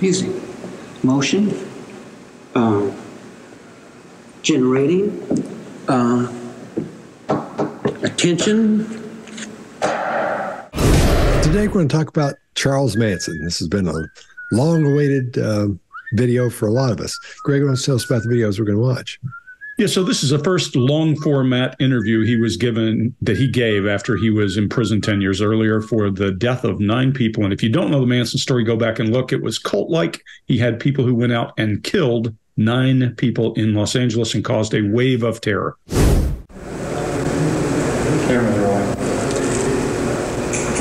Music. Motion. Uh, generating. Uh, attention. Today, we're going to talk about Charles Manson. This has been a long awaited uh, video for a lot of us. Greg, why don't tell us about the videos we're going to watch? Yeah, so this is the first long format interview he was given that he gave after he was in prison 10 years earlier for the death of nine people. And if you don't know the Manson story, go back and look. It was cult like. He had people who went out and killed nine people in Los Angeles and caused a wave of terror.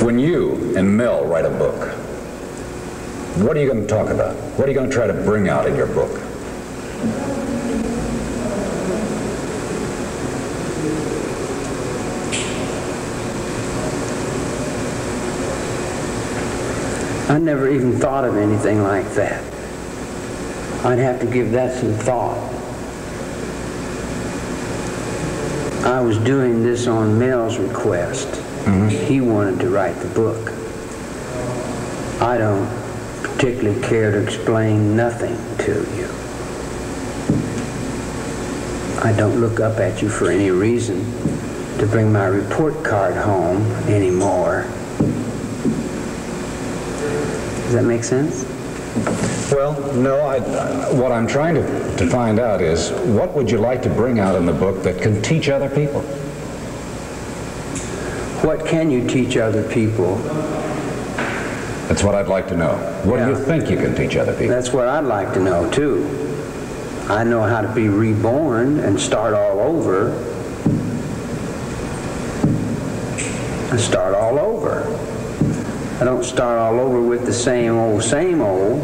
When you and Mel write a book, what are you going to talk about? What are you going to try to bring out in your book? I never even thought of anything like that. I'd have to give that some thought. I was doing this on Mel's request. Mm-hmm. He wanted to write the book. I don't particularly care to explain nothing to you. I don't look up at you for any reason to bring my report card home anymore. Does that make sense? Well, no, I, what I'm trying to, to find out is what would you like to bring out in the book that can teach other people? What can you teach other people? That's what I'd like to know. What yeah. do you think you can teach other people? That's what I'd like to know, too. I know how to be reborn and start all over. And start all over. I don't start all over with the same old, same old.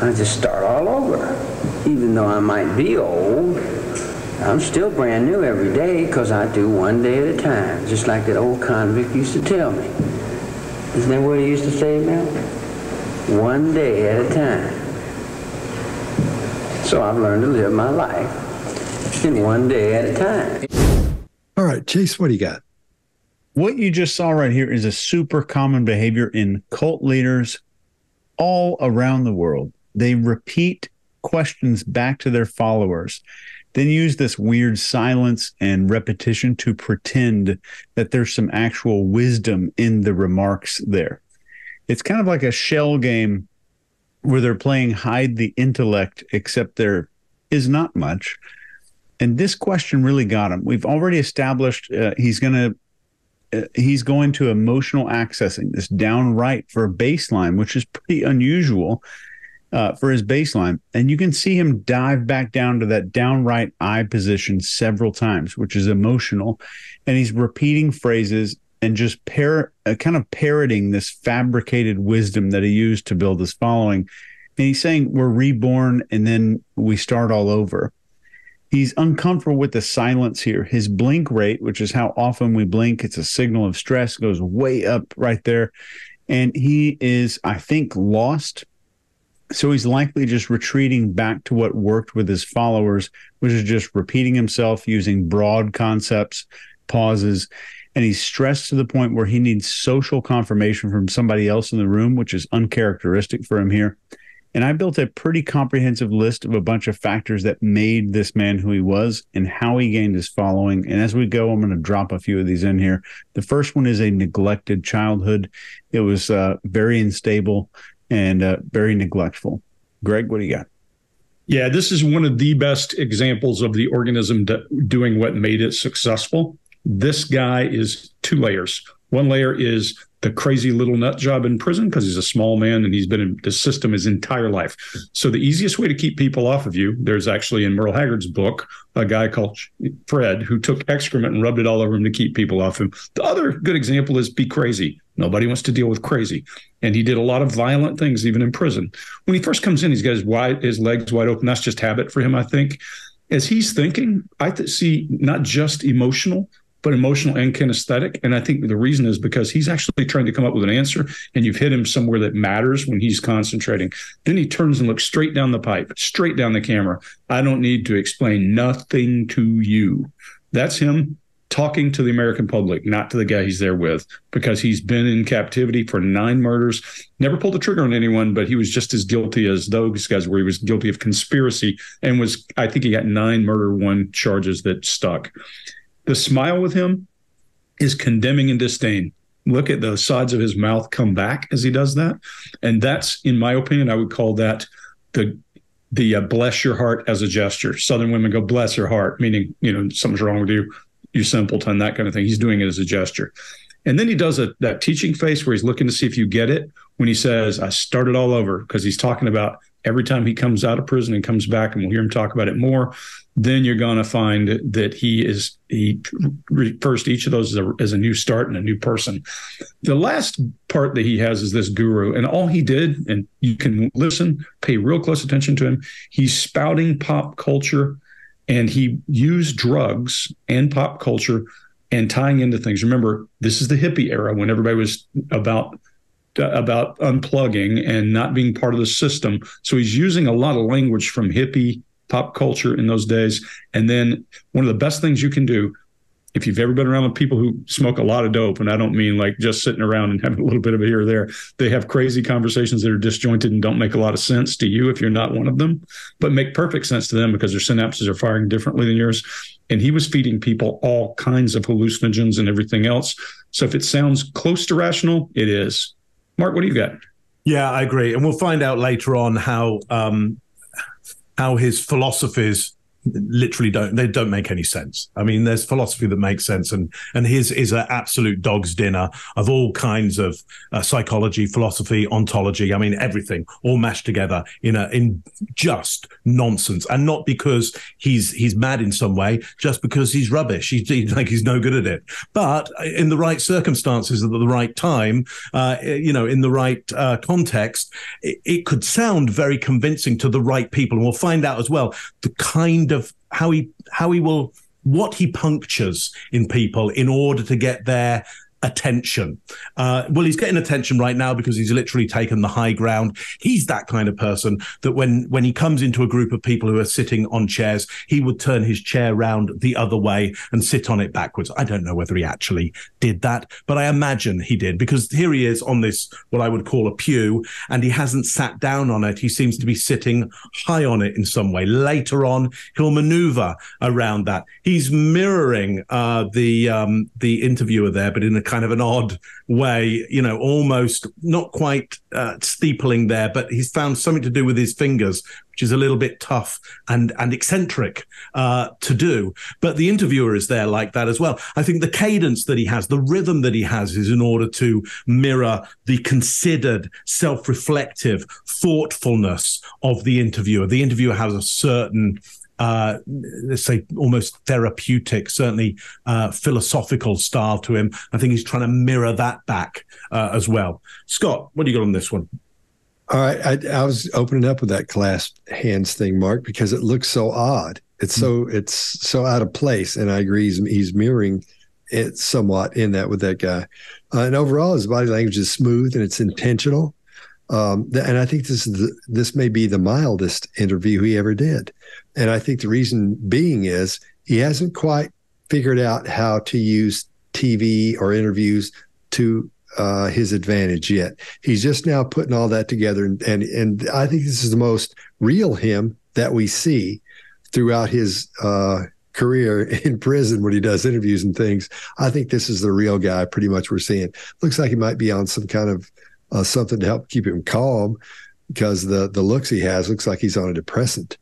I just start all over. Even though I might be old, I'm still brand new every day because I do one day at a time, just like that old convict used to tell me. Isn't that what he used to say, Mel? One day at a time. So I've learned to live my life in one day at a time. All right, Chase, what do you got? What you just saw right here is a super common behavior in cult leaders all around the world. They repeat questions back to their followers, then use this weird silence and repetition to pretend that there's some actual wisdom in the remarks there. It's kind of like a shell game where they're playing hide the intellect, except there is not much. And this question really got him. We've already established uh, he's going to he's going to emotional accessing this downright for a baseline, which is pretty unusual uh, for his baseline. And you can see him dive back down to that downright eye position several times, which is emotional. And he's repeating phrases and just par- uh, kind of parroting this fabricated wisdom that he used to build his following. And he's saying, We're reborn and then we start all over. He's uncomfortable with the silence here. His blink rate, which is how often we blink, it's a signal of stress, goes way up right there. And he is, I think, lost. So he's likely just retreating back to what worked with his followers, which is just repeating himself using broad concepts, pauses. And he's stressed to the point where he needs social confirmation from somebody else in the room, which is uncharacteristic for him here. And I built a pretty comprehensive list of a bunch of factors that made this man who he was and how he gained his following. And as we go, I'm going to drop a few of these in here. The first one is a neglected childhood. It was uh, very unstable and uh, very neglectful. Greg, what do you got? Yeah, this is one of the best examples of the organism doing what made it successful. This guy is two layers. One layer is the crazy little nut job in prison because he's a small man and he's been in the system his entire life. So the easiest way to keep people off of you, there's actually in Merle Haggard's book a guy called Fred who took excrement and rubbed it all over him to keep people off him. The other good example is be crazy. Nobody wants to deal with crazy, and he did a lot of violent things even in prison. When he first comes in, he's got his wide his legs wide open. That's just habit for him, I think. As he's thinking, I th- see not just emotional, but emotional and kinesthetic. And I think the reason is because he's actually trying to come up with an answer and you've hit him somewhere that matters when he's concentrating. Then he turns and looks straight down the pipe, straight down the camera. I don't need to explain nothing to you. That's him talking to the American public, not to the guy he's there with, because he's been in captivity for nine murders. Never pulled the trigger on anyone, but he was just as guilty as those guys where He was guilty of conspiracy and was, I think he got nine murder one charges that stuck. The smile with him is condemning and disdain. Look at the sides of his mouth come back as he does that. And that's, in my opinion, I would call that the the uh, bless your heart as a gesture. Southern women go bless your heart, meaning you know something's wrong with you, you simpleton, that kind of thing. He's doing it as a gesture, and then he does a, that teaching face where he's looking to see if you get it when he says, "I started all over," because he's talking about every time he comes out of prison and comes back, and we'll hear him talk about it more then you're going to find that he is he refers to each of those as a, as a, new start and a new person. The last part that he has is this guru and all he did and you can listen pay real close attention to him he's spouting pop culture and he used drugs and pop culture and tying into things. Remember this is the hippie era when everybody was about about unplugging and not being part of the system so he's using a lot of language from hippie pop culture in those days. And then one of the best things you can do if you've ever been around with people who smoke a lot of dope, and I don't mean like just sitting around and having a little bit of here or there, they have crazy conversations that are disjointed and don't make a lot of sense to you if you're not one of them, but make perfect sense to them because their synapses are firing differently than yours. And he was feeding people all kinds of hallucinogens and everything else. So if it sounds close to rational, it is. Mark, what do you got? Yeah, I agree, and we'll find out later on how um, how his philosophies literally don't they don't make any sense. I mean, there's philosophy that makes sense, and and his is an absolute dog's dinner of all kinds of uh, psychology, philosophy, ontology. I mean, everything all mashed together in a in just nonsense, and not because he's he's mad in some way, just because he's rubbish. He's, he's like he's no good at it. But in the right circumstances at the right time, uh, you know, in the right uh, context, it, it could sound very convincing to the right people, and we'll find out as well the kind how he how he will what he punctures in people in order to get their attention. Uh, well, he's getting attention right now because he's literally taken the high ground. He's that kind of person that when when he comes into a group of people who are sitting on chairs, he would turn his chair round the other way and sit on it backwards. I don't know whether he actually did that, but I imagine he did because here he is on this what I would call a pew, and he hasn't sat down on it. He seems to be sitting high on it in some way. Later on, he'll maneuver around that. He's mirroring uh, the um, the interviewer there, but in a kind of an odd way, you know, almost not quite uh, steepling there, but he's found something to do with his fingers, which is a little bit tough and and eccentric uh, to do. But the interviewer is there like that as well. I think the cadence that he has, the rhythm that he has, is in order to mirror the considered, self-reflective thoughtfulness of the interviewer. The interviewer has a certain uh, let's say almost therapeutic, certainly uh, philosophical style to him. I think he's trying to mirror that back uh, as well. Scott, what do you got on this one? All right, I, I was opening up with that clasped hands thing, Mark, because it looks so odd. It's so mm-hmm. it's so out of place, and I agree. He's, he's mirroring it somewhat in that with that guy. Uh, and overall, his body language is smooth and it's intentional. Um, and I think this is the, this may be the mildest interview he ever did. And I think the reason being is he hasn't quite figured out how to use TV or interviews to uh, his advantage yet. He's just now putting all that together, and, and and I think this is the most real him that we see throughout his uh, career in prison when he does interviews and things. I think this is the real guy. Pretty much, we're seeing. Looks like he might be on some kind of uh, something to help keep him calm because the the looks he has looks like he's on a depressant.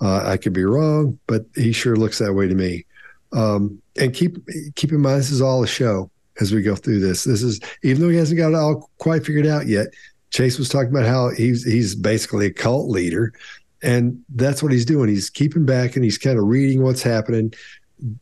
Uh, I could be wrong, but he sure looks that way to me. Um, and keep keep in mind, this is all a show as we go through this. This is even though he hasn't got it all quite figured out yet. Chase was talking about how he's he's basically a cult leader, and that's what he's doing. He's keeping back and he's kind of reading what's happening,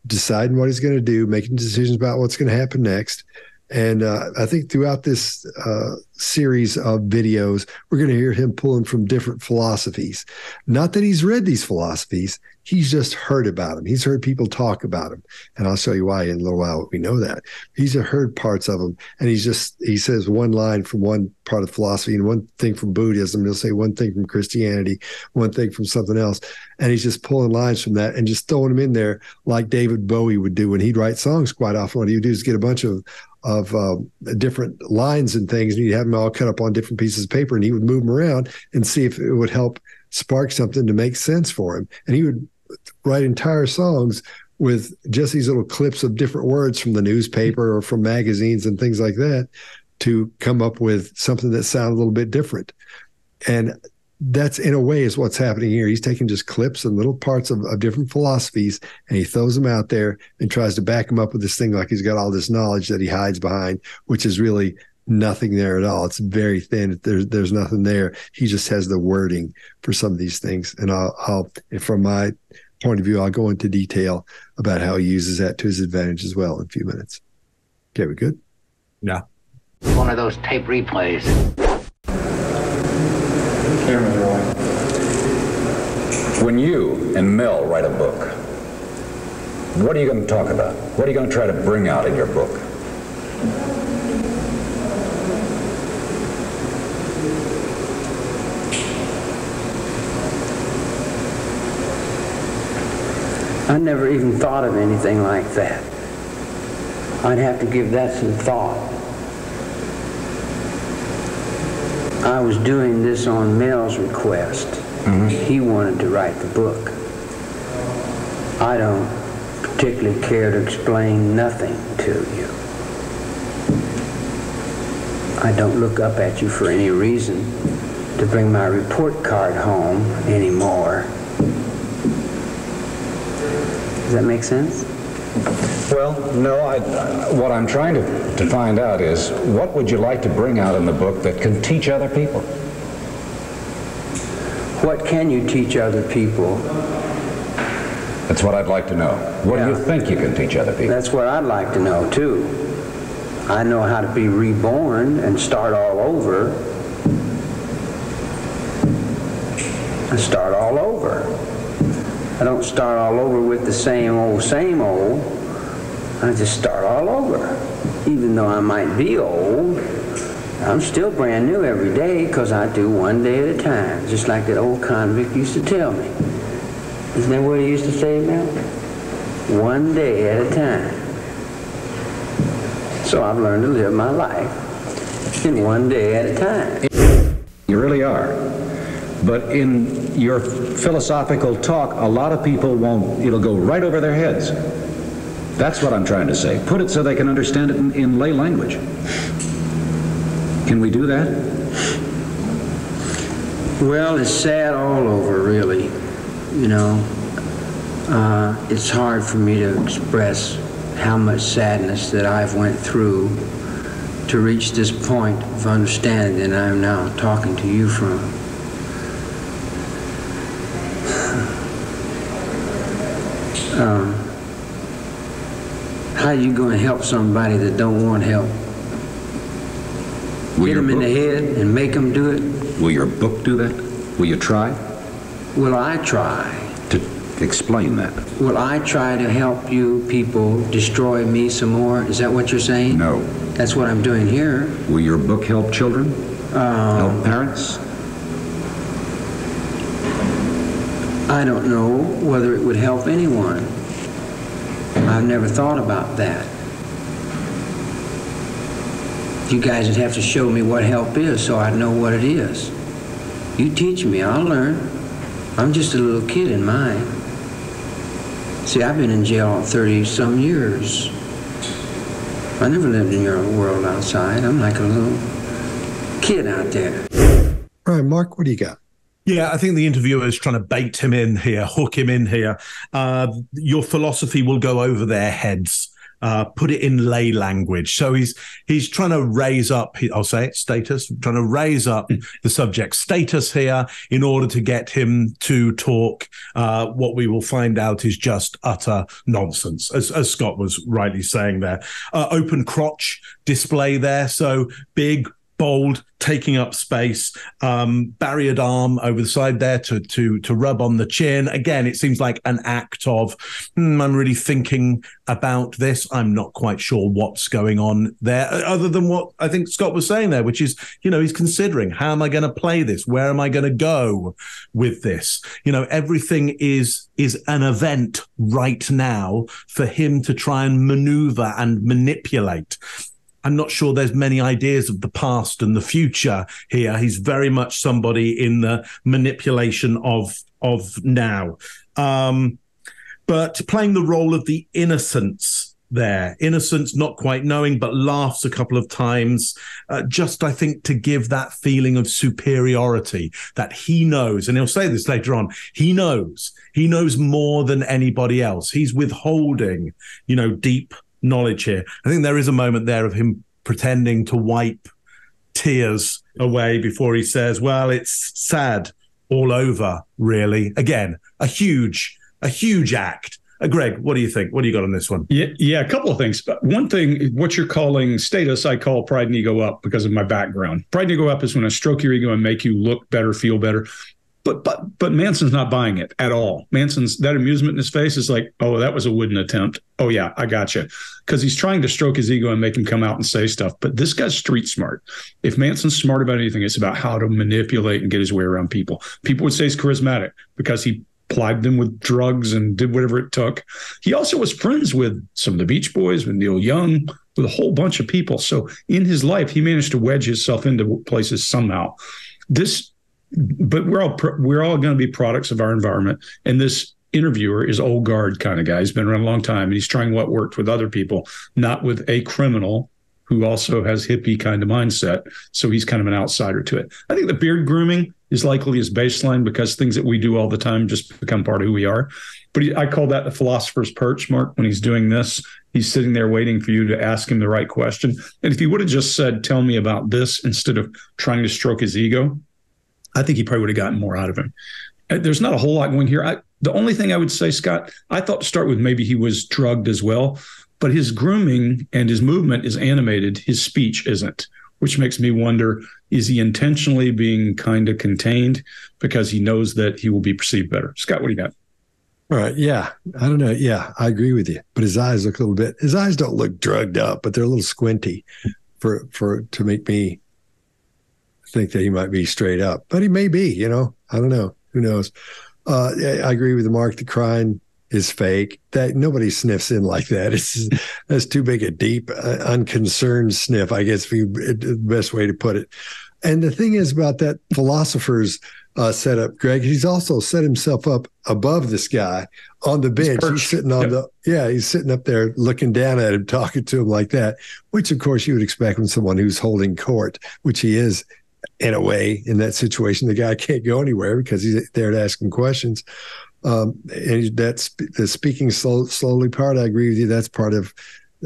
deciding what he's going to do, making decisions about what's going to happen next. And uh, I think throughout this uh, series of videos, we're going to hear him pulling from different philosophies. Not that he's read these philosophies, he's just heard about them. He's heard people talk about them. And I'll show you why in a little while we know that. He's heard parts of them. And he's just, he says one line from one part of philosophy and one thing from Buddhism. He'll say one thing from Christianity, one thing from something else. And he's just pulling lines from that and just throwing them in there like David Bowie would do when he'd write songs quite often. What he would do is get a bunch of of uh, different lines and things, and he'd have them all cut up on different pieces of paper, and he would move them around and see if it would help spark something to make sense for him. And he would write entire songs with just these little clips of different words from the newspaper or from magazines and things like that to come up with something that sounded a little bit different. And that's in a way is what's happening here. He's taking just clips and little parts of, of different philosophies and he throws them out there and tries to back them up with this thing like he's got all this knowledge that he hides behind, which is really nothing there at all. It's very thin. There's there's nothing there. He just has the wording for some of these things. And I'll, I'll from my point of view, I'll go into detail about how he uses that to his advantage as well in a few minutes. Okay, we good? Yeah. One of those tape replays. When you and Mel write a book, what are you going to talk about? What are you going to try to bring out in your book? I never even thought of anything like that. I'd have to give that some thought. I was doing this on Mel's request. Mm-hmm. He wanted to write the book. I don't particularly care to explain nothing to you. I don't look up at you for any reason to bring my report card home anymore. Does that make sense? Well, no, I, what I'm trying to, to find out is what would you like to bring out in the book that can teach other people? What can you teach other people? That's what I'd like to know. What do you think you can teach other people? That's what I'd like to know too. I know how to be reborn and start all over. I start all over. I don't start all over with the same old, same old. I just start all over. Even though I might be old, I'm still brand new every day because I do one day at a time, just like that old convict used to tell me. Isn't that what he used to say, Mel? One day at a time. So I've learned to live my life in one day at a time. You really are. But in your philosophical talk, a lot of people won't, it'll go right over their heads. That's what I'm trying to say. Put it so they can understand it in, in lay language. Can we do that? Well, it's sad all over, really. You know, uh, it's hard for me to express how much sadness that I've went through to reach this point of understanding that I'm now talking to you from. Um, how are you going to help somebody that don't want help? Will Hit them in the head and make them do it? Will your book do that? Will you try Will I try? to explain that? Will I try to help you people destroy me some more? Is that what you're saying? No. That's what I'm doing here. Will your book help children? Um, Help parents? I don't know whether it would help anyone. I've never thought about that. You guys would have to show me what help is so I'd know what it is. You teach me, I'll learn. I'm just a little kid in mine. See, I've been in jail 30 some years. I never lived in your world outside. I'm like a little kid out there. All right, Mark, what do you got? Yeah, I think the interviewer is trying to bait him in here, hook him in here. Uh, your philosophy will go over their heads. uh, put it in lay language. So he's he's trying to raise up. I'll say it status. Trying to raise up the subject status here in order to get him to talk. Uh, what we will find out is just utter nonsense, as, as Scott was rightly saying there. Uh, open crotch display there, so big bold, taking up space, um, barriered arm over the side there to to to rub on the chin. Again, it seems like an act of hmm, I'm really thinking about this. I'm not quite sure what's going on there, other than what I think Scott was saying there, which is you know he's considering how am I going to play this? Where am I going to go with this? You know, everything is is an event right now for him to try and maneuver and manipulate. I'm not sure there's many ideas of the past and the future here. He's very much somebody in the manipulation of of now. Um, but playing the role of the innocence there, innocence, not quite knowing, but laughs a couple of times, uh, just I think to give that feeling of superiority that he knows, and he'll say this later on. He knows, he knows more than anybody else. He's withholding, you know, deep knowledge here. I think there is a moment there of him pretending to wipe tears away before he says, "Well, it's sad all over, really." Again, a huge, a huge act. Uh, Greg, what do you think? What do you got on this one? Yeah, yeah, a couple of things. One thing, what you're calling status, I call pride and ego up because of my background. Pride and ego up is when I stroke your ego and make you look better, feel better. But but but Manson's not buying it at all. Manson's that amusement in his face is like, oh, that was a wooden attempt. Oh yeah, I got you. Because he's trying to stroke his ego and make him come out and say stuff. But this guy's street smart. If Manson's smart about anything, it's about how to manipulate and get his way around people. People would say he's charismatic because he plied them with drugs and did whatever it took. He also was friends with some of the Beach Boys, with Neil Young, with a whole bunch of people. So in his life, he managed to wedge himself into places somehow. This but we're all we're all going to be products of our environment. And this interviewer is old guard kind of guy. He's been around a long time, and he's trying what worked with other people, not with a criminal who also has hippie kind of mindset. So he's kind of an outsider to it. I think the beard grooming is likely his baseline because things that we do all the time just become part of who we are. But he, I call that the philosopher's perch, Mark. When he's doing this, he's sitting there waiting for you to ask him the right question. And if he would have just said, "Tell me about this," instead of trying to stroke his ego, I think he probably would have gotten more out of him. Uh, there's not a whole lot going here. I, the only thing I would say, Scott, I thought to start with maybe he was drugged as well, but his grooming and his movement is animated. His speech isn't, which makes me wonder is he intentionally being kind of contained because he knows that he will be perceived better? Scott, what do you got? All right. Yeah. I don't know. Yeah, I agree with you. But his eyes look a little bit, his eyes don't look drugged up, but they're a little squinty for, for, to make me think that he might be straight up, but he may be. You know, I don't know. Who knows? Uh, I agree with the Mark. The crying is fake. That nobody sniffs in like that. It's that's too big a deep, uh, unconcerned sniff. I guess the best way to put it. And the thing is about that philosopher's uh, setup, Greg. He's also set himself up above this guy on the bench. He's, he's sitting on yep. the yeah. He's sitting up there looking down at him, talking to him like that. Which of course you would expect from someone who's holding court, which he is in a way in that situation the guy can't go anywhere because he's there to ask him questions um, and that's the speaking slow, slowly part i agree with you that's part of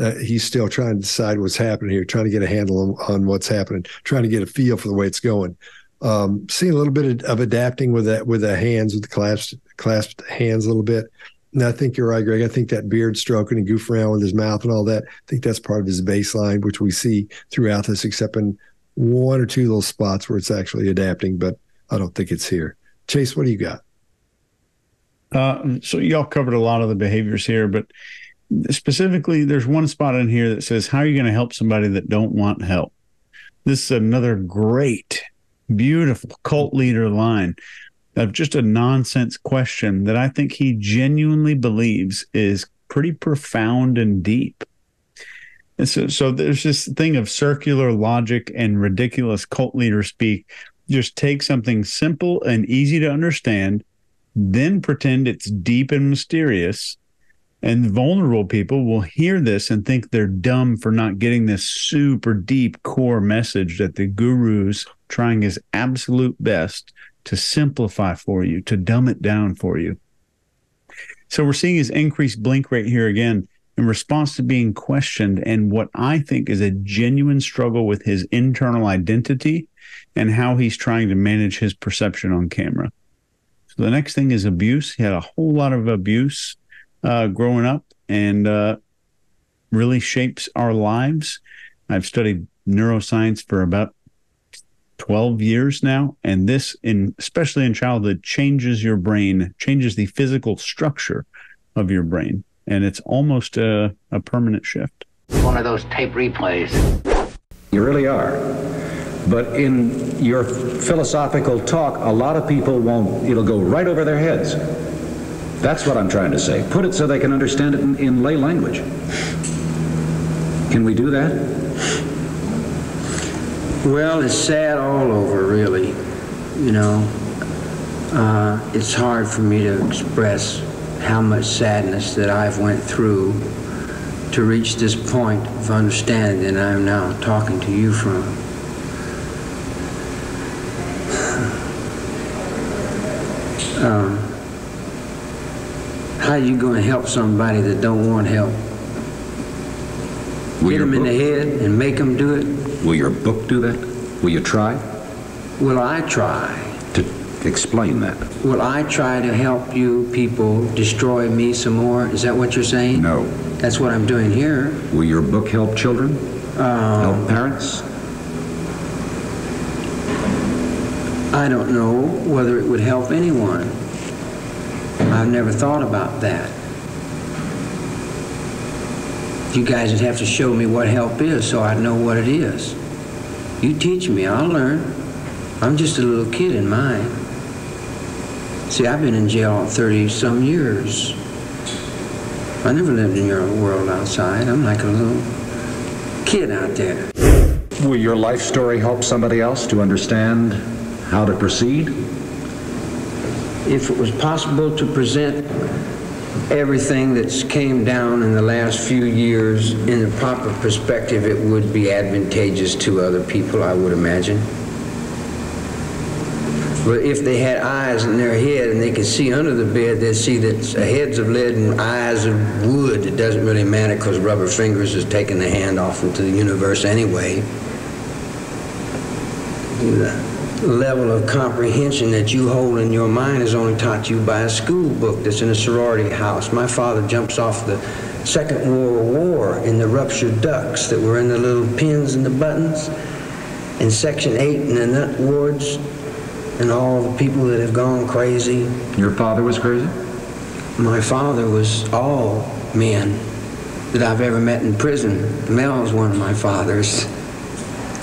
uh, he's still trying to decide what's happening here trying to get a handle on, on what's happening trying to get a feel for the way it's going um, seeing a little bit of, of, adapting with that with the hands with the clasped clasped hands a little bit and I think you're right, Greg. I think that beard stroking and goof around with his mouth and all that, I think that's part of his baseline, which we see throughout this, except in one or two little spots where it's actually adapting, but I don't think it's here. Chase, what do you got? Uh, so y'all covered a lot of the behaviors here, but specifically, there's one spot in here that says, "How are you going to help somebody that don't want help?" This is another great, beautiful cult leader line of just a nonsense question that I think he genuinely believes is pretty profound and deep. And so, so there's this thing of circular logic and ridiculous cult leader speak. Just take something simple and easy to understand, then pretend it's deep and mysterious. And vulnerable people will hear this and think they're dumb for not getting this super deep core message that the guru's trying his absolute best to simplify for you, to dumb it down for you. So we're seeing his increased blink rate here again in response to being questioned and what I think is a genuine struggle with his internal identity and how he's trying to manage his perception on camera. So the next thing is abuse. He had a whole lot of abuse uh, growing up and uh, really shapes our lives. I've studied neuroscience for about 12 years now and this in especially in childhood changes your brain changes the physical structure of your brain and it's almost a, a permanent shift One of those tape replays. You really are. But in your philosophical talk, a lot of people won't, it'll go right over their heads. That's what I'm trying to say. Put it so they can understand it in, in lay language. Can we do that? Well, it's sad all over, really. You know, uh, it's hard for me to express how much sadness that I've went through to reach this point of understanding that I'm now talking to you from. Um, how are you going to help somebody that don't want help? Will Hit them in the head and make them do it? Will your book do that? Will you try Will I try? Explain that? Will I try to help you people destroy me some more? Is that what you're saying? No. That's what I'm doing here. Will your book help children? Uh, Help parents? I don't know whether it would help anyone. I've never thought about that. You guys would have to show me what help is so I'd know what it is. You teach me, I'll learn. I'm just a little kid in mine. See, I've been in jail 30 some years. I never lived in your world outside. I'm like a little kid out there. Will your life story help somebody else to understand how to proceed? if it was possible to present everything that's came down in the last few years in the proper perspective, it would be advantageous to other people, I would imagine. But if they had eyes in their head and they could see under the bed, they'd see that heads of lead and eyes of wood. It doesn't really matter because rubber fingers is taking the hand off into the universe anyway. The level of comprehension that you hold in your mind is only taught you by a school book that's in a sorority house. My father jumps off the Second World War in the ruptured ducks that were in the little pins and the buttons. In Section 8 in the nut wards, and all the people that have gone crazy. Your father was crazy? My father was all men that I've ever met in prison. Mel's one of my fathers.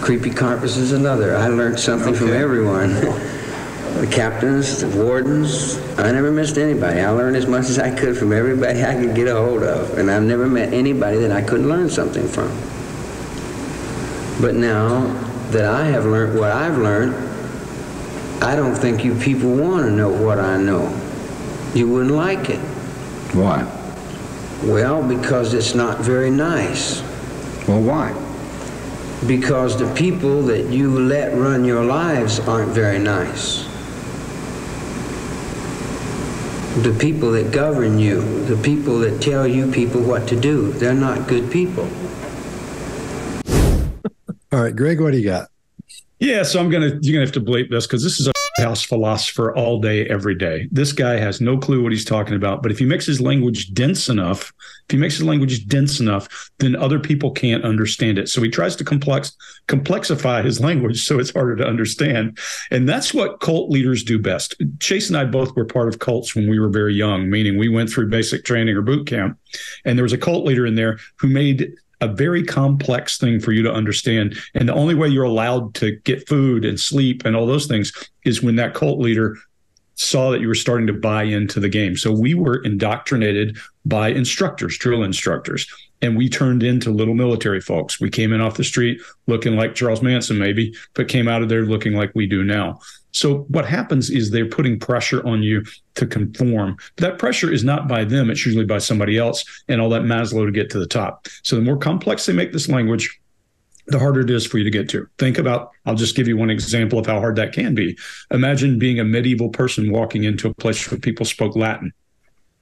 Creepy Karpis is another. I learned something from everyone. The captains, the wardens, I never missed anybody. I learned as much as I could from everybody I could get a hold of. And I've never met anybody that I couldn't learn something from. But now that I have learned what I've learned, I don't think you people want to know what I know. You wouldn't like it. Why? Well, because it's not very nice. Well, why? Because the people that you let run your lives aren't very nice. The people that govern you, the people that tell you people what to do, they're not good people. All right, Greg, what do you got? Yeah, so I'm gonna you're gonna have to bleep this because this is a house philosopher all day, every day. This guy has no clue what he's talking about. But if he makes his language dense enough, if he makes his language dense enough, then other people can't understand it. So he tries to complex complexify his language so it's harder to understand. And that's what cult leaders do best. Chase and I both were part of cults when we were very young, meaning we went through basic training or boot camp. And there was a cult leader in there who made a very complex thing for you to understand. And the only way you're allowed to get food and sleep and all those things is when that cult leader saw that you were starting to buy into the game. So we were indoctrinated by instructors, drill instructors, and we turned into little military folks. We came in off the street looking like Charles Manson, maybe, but came out of there looking like we do now. So what happens is they're putting pressure on you to conform. That pressure is not by them, it's usually by somebody else and all that Maslow to get to the top. So the more complex they make this language, the harder it is for you to get to. Think about, I'll just give you one example of how hard that can be. Imagine being a medieval person walking into a place where people spoke Latin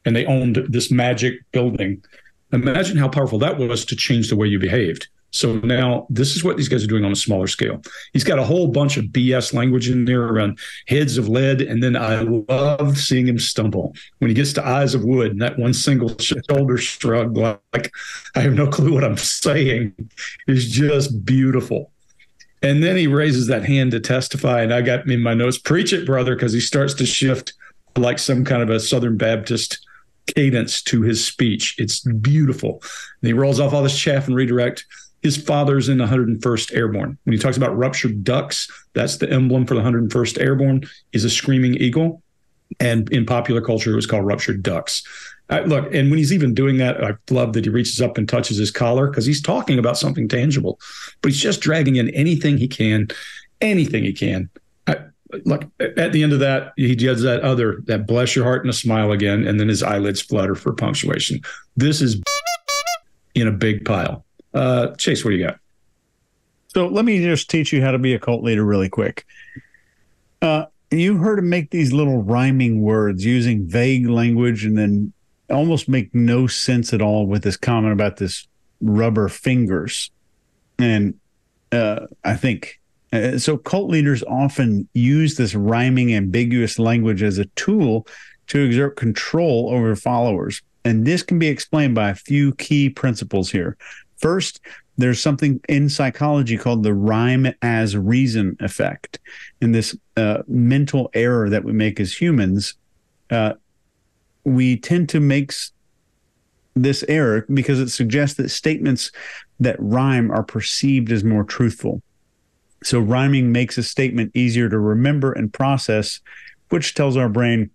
and they owned this magic building Imagine how powerful that was to change the way you behaved. So now this is what these guys are doing on a smaller scale. He's got a whole bunch of BS language in there around heads of lead. And then I love seeing him stumble when he gets to eyes of wood and that one single shoulder shrug, like I have no clue what I'm saying, is just beautiful. And then he raises that hand to testify. And I got in my notes, preach it, brother, because he starts to shift like some kind of a Southern Baptist cadence to his speech. It's beautiful. And he rolls off all this chaff and redirect. His father's in the 101st Airborne. When he talks about ruptured ducks, that's the emblem for the 101st Airborne is a screaming eagle. And in popular culture, it was called ruptured ducks. Uh, look, and when he's even doing that, I love that he reaches up and touches his collar because he's talking about something tangible, but he's just dragging in anything he can, anything he can. I, look, at the end of that, he does that other, that bless your heart and a smile again, and then his eyelids flutter for punctuation. This is in a big pile. Uh, Chase, what do you got? So let me just teach you how to be a cult leader really quick. Uh, you heard him make these little rhyming words using vague language and then almost make no sense at all with this comment about this rubber fingers. And uh, I think uh, so. Cult leaders often use this rhyming, ambiguous language as a tool to exert control over followers. And this can be explained by a few key principles here. First, there's something in psychology called the rhyme as reason effect. And this uh, mental error that we make as humans uh, we tend to make this error because it suggests that statements that rhyme are perceived as more truthful. So rhyming makes a statement easier to remember and process, which tells our brain,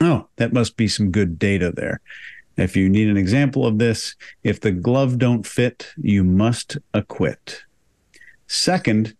oh, that must be some good data there. If you need an example of this, if the glove don't fit, you must acquit. Second,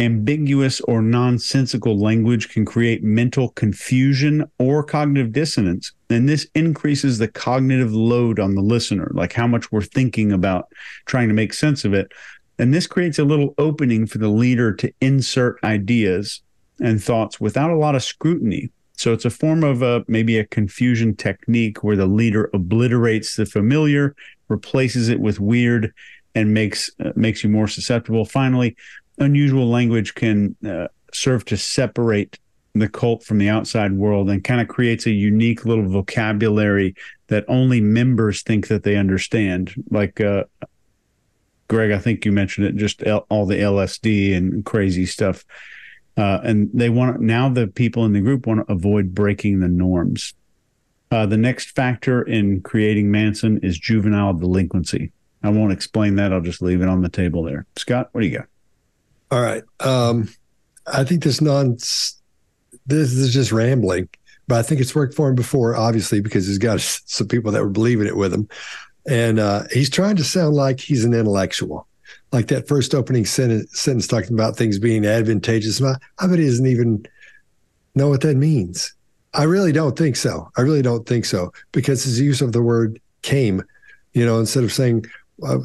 ambiguous or nonsensical language can create mental confusion or cognitive dissonance. And this increases the cognitive load on the listener, like how much we're thinking about trying to make sense of it. And this creates a little opening for the leader to insert ideas and thoughts without a lot of scrutiny. So it's a form of a, maybe a confusion technique where the leader obliterates the familiar, replaces it with weird, and makes uh, makes you more susceptible. Finally, unusual language can uh, serve to separate the cult from the outside world and kind of creates a unique little vocabulary that only members think that they understand. Like, uh, Greg, I think you mentioned it, just L- all the LSD and crazy stuff. Uh, and they want now the people in the group want to avoid breaking the norms. Uh, the next factor in creating Manson is juvenile delinquency. I won't explain that. I'll just leave it on the table there. Scott, what do you got? All right. Um, I think this non this is just rambling, but I think it's worked for him before, obviously, because he's got some people that were believing it with him. And uh, he's trying to sound like he's an intellectual. Like that first opening sentence, sentence talking about things being advantageous. I bet he doesn't even know what that means. I really don't think so. I really don't think so because his use of the word came, you know, instead of saying, uh,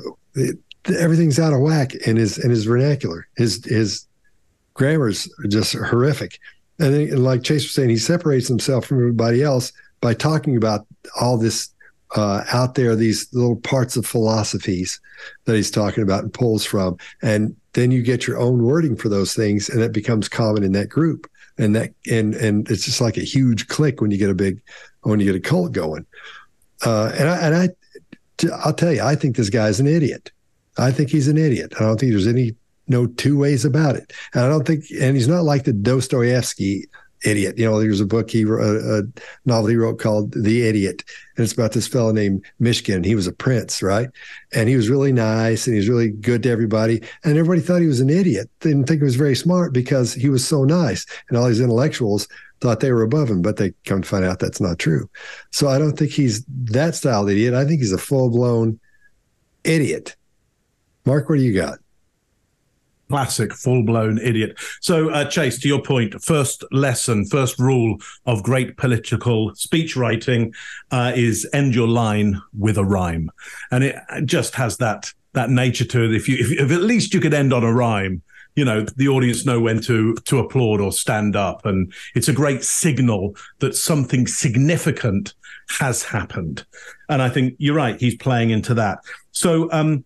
everything's out of whack in his in his vernacular. His his grammar's just horrific. And, then, and like Chase was saying, he separates himself from everybody else by talking about all this uh, out there, these little parts of philosophies that he's talking about and pulls from. And then you get your own wording for those things, and it becomes common in that group. And that and and it's just like a huge clique when you get a big when you get a cult going. Uh, and I and I I'll tell you, I think this guy's an idiot. I think he's an idiot. I don't think there's any no two ways about it. And I don't think, and he's not like the Dostoevsky idiot. You know, there's a book he wrote, a novel he wrote called The Idiot, and it's about this fellow named Myshkin. He was a prince, right? And he was really nice and he was really good to everybody. And everybody thought he was an idiot. They didn't think he was very smart because he was so nice. And all these intellectuals thought they were above him, but they come to find out that's not true. So I don't think he's that style idiot. I think he's a full blown idiot. Mark, what do you got? Classic, full blown idiot. So, uh, Chase, to your point, first lesson, first rule of great political speech writing uh, is end your line with a rhyme, and it just has that that nature to it. If you, if, if at least you could end on a rhyme, you know the audience know when to to applaud or stand up and it's a great signal that something significant has happened and i think you're right he's playing into that so um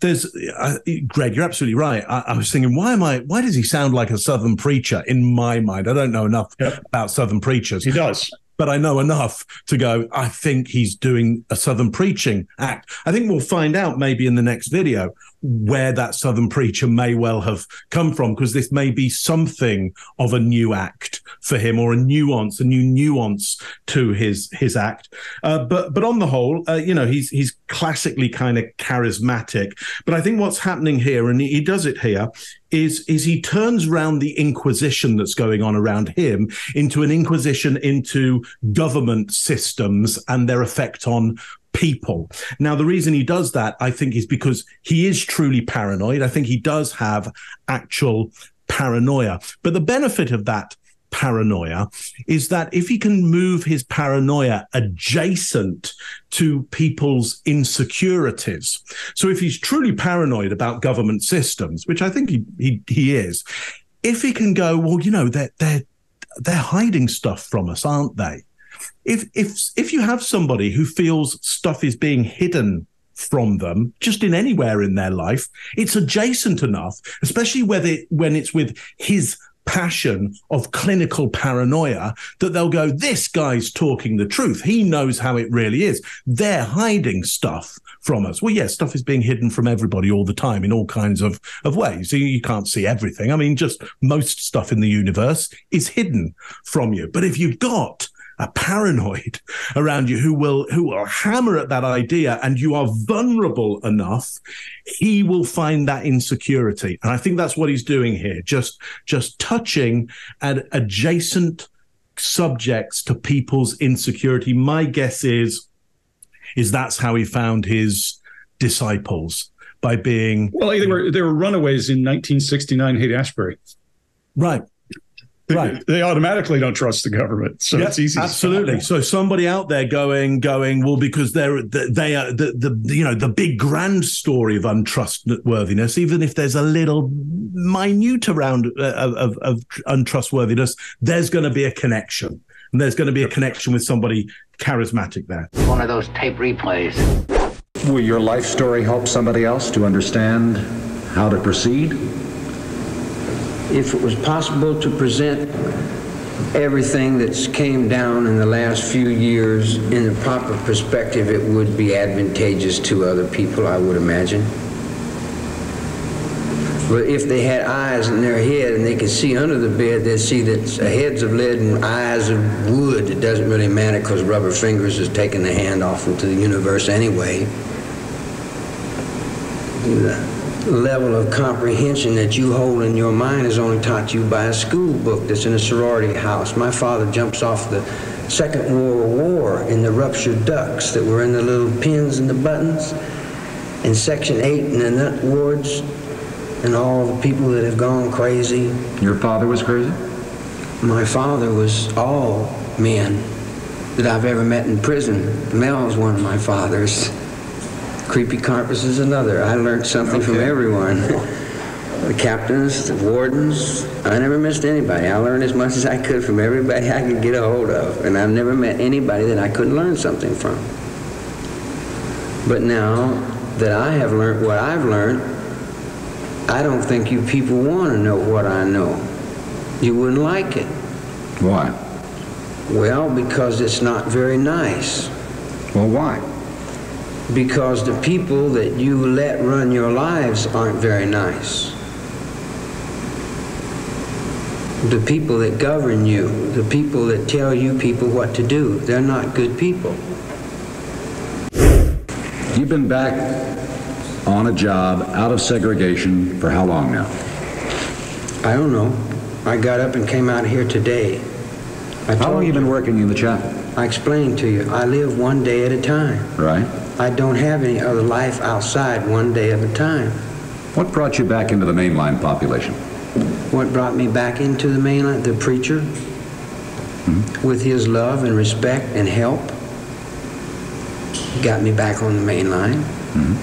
there's uh, Greg, you're absolutely right. I, I, was thinking, why am I? Why does he sound like a Southern preacher? In my mind, I don't know enough about Southern preachers. He does, but I know enough to go. I think he's doing a Southern preaching act. I think we'll find out maybe in the next video where that Southern preacher may well have come from, because this may be something of a new act for him or a nuance, a new nuance to his his act. Uh, but but on the whole, uh, you know, he's he's classically kind of charismatic. But I think what's happening here, and he does it here, is is he turns around the inquisition that's going on around him into an inquisition into government systems and their effect on people. Now, the reason he does that, I think, is because he is truly paranoid. I think he does have actual paranoia. But the benefit of that paranoia is that if he can move his paranoia adjacent to people's insecurities. So if he's truly paranoid about government systems, which I think he he, he is, if he can go, well, you know, they're they're they're hiding stuff from us, aren't they? If if if you have somebody who feels stuff is being hidden from them just in anywhere in their life it's adjacent enough especially whether when it's with his passion of clinical paranoia that they'll go this guy's talking the truth. He knows how it really is. They're hiding stuff from us. Well yeah stuff is being hidden from everybody all the time in all kinds of of ways. You can't see everything. I mean just most stuff in the universe is hidden from you. But if you've got a paranoid around you who will who will hammer at that idea and you are vulnerable enough he will find that insecurity. And i think that's what he's doing here just just touching at adjacent subjects to people's insecurity. My guess is is that's how he found his disciples by being well they were they were runaways in 1969 haight ashbury. Right right. They automatically don't trust the government so yep, it's easy absolutely. so somebody out there going going well because they're they are the, the you know the big grand story of untrustworthiness even if there's a little minute around uh, of, of untrustworthiness there's going to be a connection. And there's going to be a connection with somebody charismatic there. One of those tape replays. Will your life story help somebody else to understand how to proceed if it was possible to present everything that's came down in the last few years in the proper perspective, it would be advantageous to other people, I would imagine. But if they had eyes in their head and they could see under the bed, they'd see that heads of lead and eyes of wood. It doesn't really matter because rubber fingers is taking the hand off into the universe anyway. Level of comprehension that you hold in your mind is only taught to you by a school book that's in a sorority house. My father jumps off the Second World War in the ruptured ducks that were in the little pins and the buttons, in Section 8 in the nut wards, and all the people that have gone crazy. Your father was crazy? My father was all men that I've ever met in prison. Mel's one of my fathers. Creepy Karpis is another. I learned something okay. from everyone. the captains, the wardens. I never missed anybody. I learned as much as I could from everybody I could get a hold of. And I've never met anybody that I couldn't learn something from. But now that I have learned what I've learned, I don't think you people want to know what I know. You wouldn't like it. Why? Well, because it's not very nice. Well, why? Because the people that you let run your lives aren't very nice. The people that govern you, the people that tell you people what to do, they're not good people. You've been back on a job out of segregation for how long now? I don't know. I got up and came out here today. How long have you been working in the chapel? I explained to you. I live one day at a time. Right. I don't have any other life outside one day at a time. What brought you back into the mainline population? What brought me back into the mainline? The preacher, hmm? with his love and respect and help, got me back on the mainline. Hmm?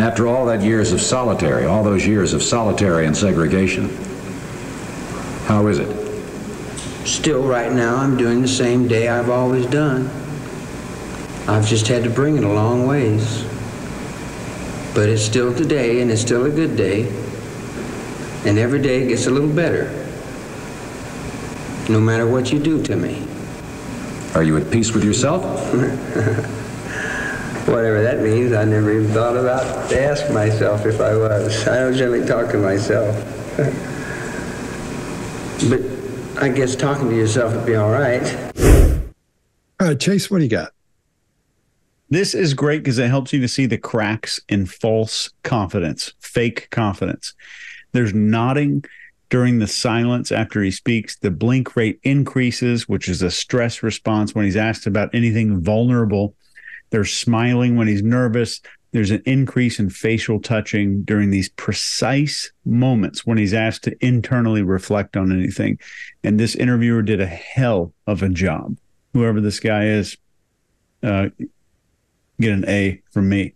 After all that years of solitary, all those years of solitary and segregation, how is it? Still, right now, I'm doing the same day I've always done. I've just had to bring it a long ways. But it's still today, and it's still a good day. And every day gets a little better. No matter what you do to me. Are you at peace with yourself? Whatever that means, I never even thought about to ask myself if I was. I don't generally talk to myself. but I guess talking to yourself would be all right. All right, Chase, what do you got? This is great because it helps you to see the cracks in false confidence, fake confidence. There's nodding during the silence after he speaks. The blink rate increases, which is a stress response when he's asked about anything vulnerable. There's smiling when he's nervous. There's an increase in facial touching during these precise moments when he's asked to internally reflect on anything. And this interviewer did a hell of a job. Whoever this guy is, uh, get an A from me.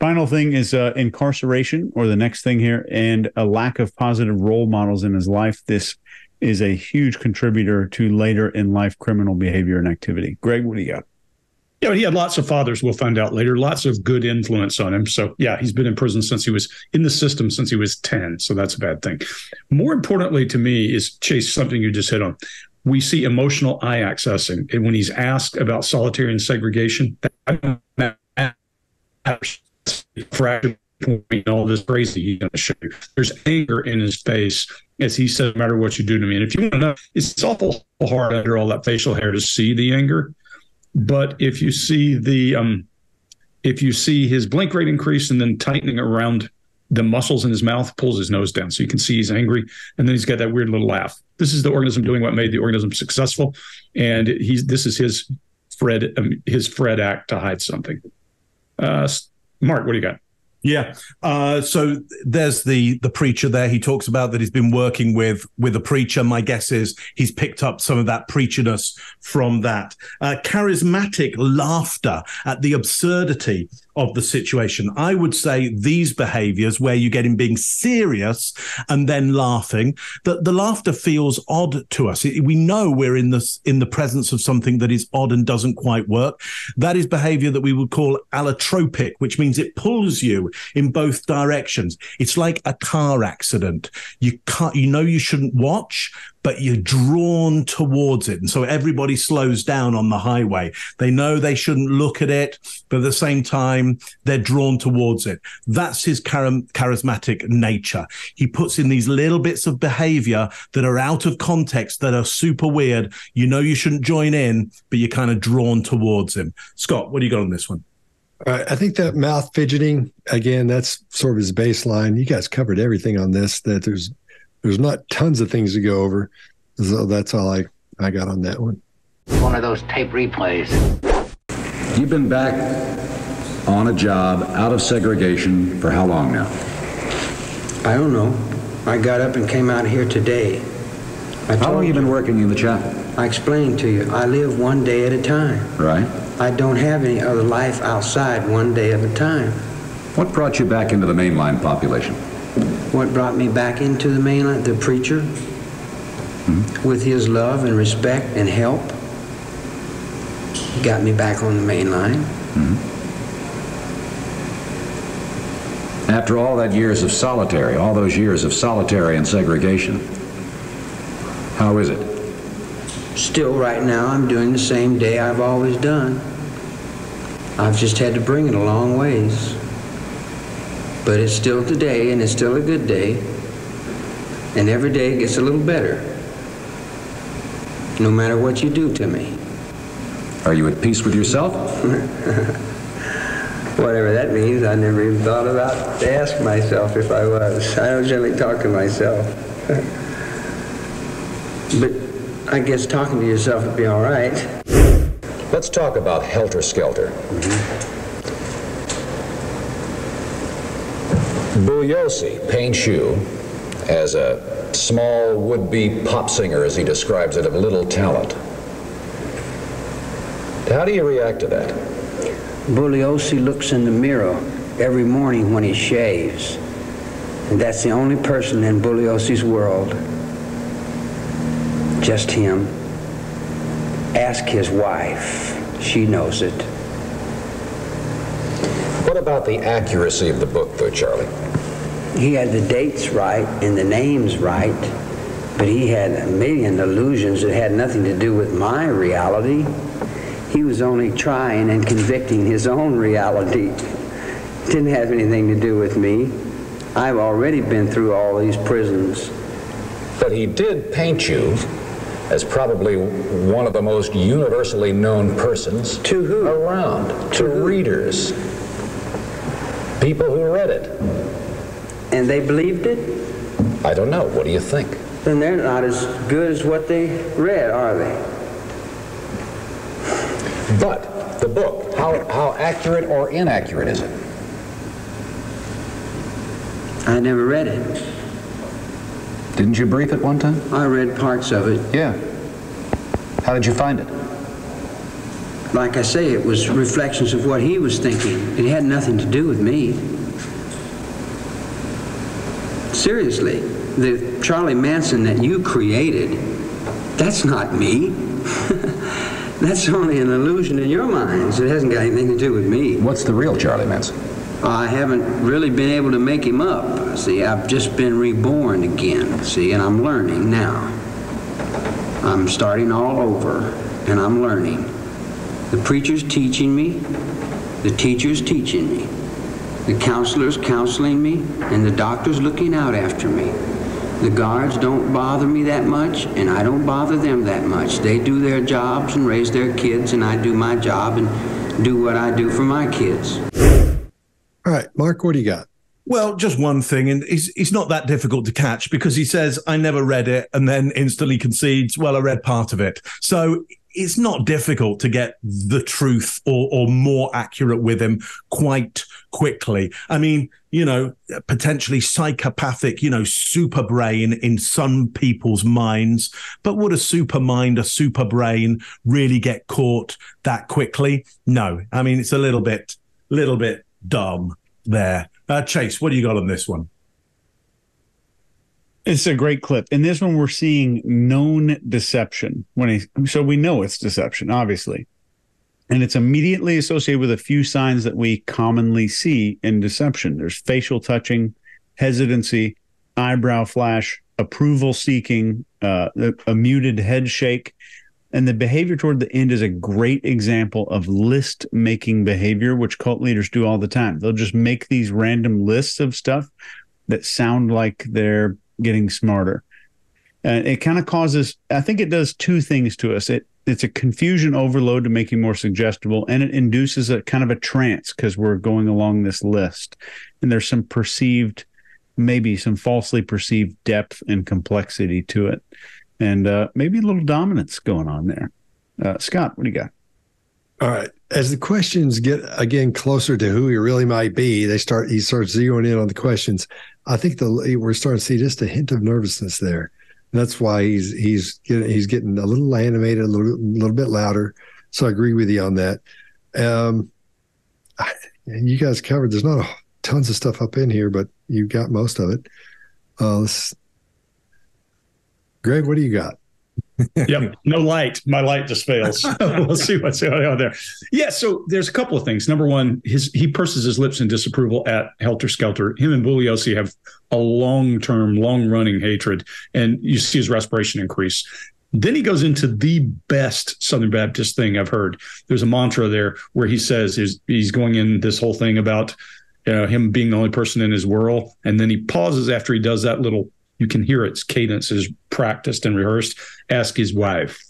Final thing is uh, incarceration, or the next thing here, and a lack of positive role models in his life. This is a huge contributor to later in life criminal behavior and activity. Greg, what do you got? Yeah, he had lots of fathers. We'll find out later. Lots of good influence on him. So yeah, he's been in prison since he was in the system since he was ten. So that's a bad thing. More importantly to me is Chase something you just hit on. We see emotional eye accessing, and when he's asked about solitary and segregation, that fraction point, all this crazy he's going to show you. There's anger in his face as he said, "No matter what you do to me." And if you want to know, it's awful hard under all that facial hair to see the anger. But if you see the um, if you see his blink rate increase and then tightening around the muscles in his mouth, pulls his nose down, so you can see he's angry, and then he's got that weird little laugh. This is the organism doing what made the organism successful, and he's this is his Fred um, his Fred act to hide something. Uh, Mark, what do you got? Yeah. Uh, so there's the the preacher there. He talks about that he's been working with with a preacher. My guess is he's picked up some of that preacherness from that. Uh, charismatic laughter at the absurdity of the situation. I would say these behaviors where you get him being serious and then laughing, that the laughter feels odd to us. We know we're in this in the presence of something that is odd and doesn't quite work. That is behavior that we would call allotropic, which means it pulls you in both directions. It's like a car accident. You can't you know you shouldn't watch, but you're drawn towards it. And so everybody slows down on the highway. They know they shouldn't look at it, but at the same time, they're drawn towards it. That's his char- charismatic nature. He puts in these little bits of behavior that are out of context, that are super weird. You know, you shouldn't join in, but you're kind of drawn towards him. Scott, what do you got on this one? Right, I think that mouth fidgeting again. That's sort of his baseline. You guys covered everything on this. That there's there's not tons of things to go over. So that's all I, I got on that one. One of those tape replays. You've been back on a job out of segregation for how long now? I don't know. I got up and came out here today. I How long told you been working in the chapel? I explained to you, I live one day at a time. Right. I don't have any other life outside one day at a time. What brought you back into the mainline population? What brought me back into the mainland? The preacher, with his love and respect and help, got me back on the main line. After all that years of solitary, all those years of solitary and segregation, how is it? Still, right now, I'm doing the same day I've always done. I've just had to bring it a long ways. But it's still today, and it's still a good day. And every day gets a little better. No matter what you do to me. Are you at peace with yourself? Whatever that means, I never even thought about to ask myself if I was. I don't generally talk to myself. but I guess talking to yourself would be all right. Let's talk about Helter Skelter. Mm-hmm. Bugliosi paints you as a small would-be pop singer, as he describes it, of little talent. How do you react to that? Bugliosi looks in the mirror every morning when he shaves. And that's the only person in Bugliosi's world. Just him. Ask his wife. She knows it. What about the accuracy of the book, though, Charlie? He had the dates right and the names right, but he had a million illusions that had nothing to do with my reality. He was only trying and convicting his own reality. didn't have anything to do with me. I've already been through all these prisons. But he did paint you as probably one of the most universally known persons To who? around to readers, people who read it. And they believed it? I don't know. What do you think? Then they're not as good as what they read, are they? But the book, how, how accurate or inaccurate is it? I never read it. Didn't you brief it one time? I read parts of it. Yeah. How did you find it? Like I say, it was reflections of what he was thinking. It had nothing to do with me. Seriously, the Charlie Manson that you created, that's not me. that's only an illusion in your minds. It hasn't got anything to do with me. What's the real Charlie Manson? I haven't really been able to make him up. See, I've just been reborn again, see, and I'm learning now. I'm starting all over, and I'm learning. The preacher's teaching me, the teacher's teaching me, the counselor's counseling me, and the doctor's looking out after me. The guards don't bother me that much, and I don't bother them that much. They do their jobs and raise their kids, and I do my job and do what I do for my kids. All right, Mark, what do you got? Well, just one thing, and it's, it's not that difficult to catch because he says, I never read it, and then instantly concedes, Well, I read part of it. So it's not difficult to get the truth or, or more accurate with him quite quickly. I mean, you know, potentially psychopathic, you know, super brain in some people's minds. But would a super mind, a super brain really get caught that quickly? No. I mean, it's a little bit, little bit dumb there. Uh, Chase, what do you got on this one? It's a great clip. In this one, we're seeing known deception. When he, so we know it's deception, obviously, and it's immediately associated with a few signs that we commonly see in deception. There's facial touching, hesitancy, eyebrow flash, approval seeking, uh, a muted head shake, and the behavior toward the end is a great example of list making behavior, which cult leaders do all the time. They'll just make these random lists of stuff that sound like they're getting smarter. And it kind of causes, I think it does two things to us. It it's a confusion overload to make you more suggestible, and it induces a kind of a trance because we're going along this list. And there's some perceived, maybe some falsely perceived depth and complexity to it and uh, maybe a little dominance going on there. Uh, Scott, what do you got? All right. As the questions get again closer to who he really might be, they start he starts zeroing in on the questions. I think the we're starting to see just a hint of nervousness there. And that's why he's he's getting he's getting a little animated, a little little bit louder. So I agree with you on that. Um, I, you guys covered. There's not a, tons of stuff up in here, but you got most of it. Uh, Greg, what do you got? Yep, no light. My light just fails. we'll see what's going on there. Yeah, so there's a couple of things. Number one, his he purses his lips in disapproval at Helter Skelter. Him and Bugliosi have a long-term, long-running hatred, and you see his respiration increase. Then he goes into the best Southern Baptist thing I've heard. There's a mantra there where he says he's, he's going in this whole thing about you know, him being the only person in his world, and then he pauses after he does that little you can hear its cadence is practiced and rehearsed. Ask his wife.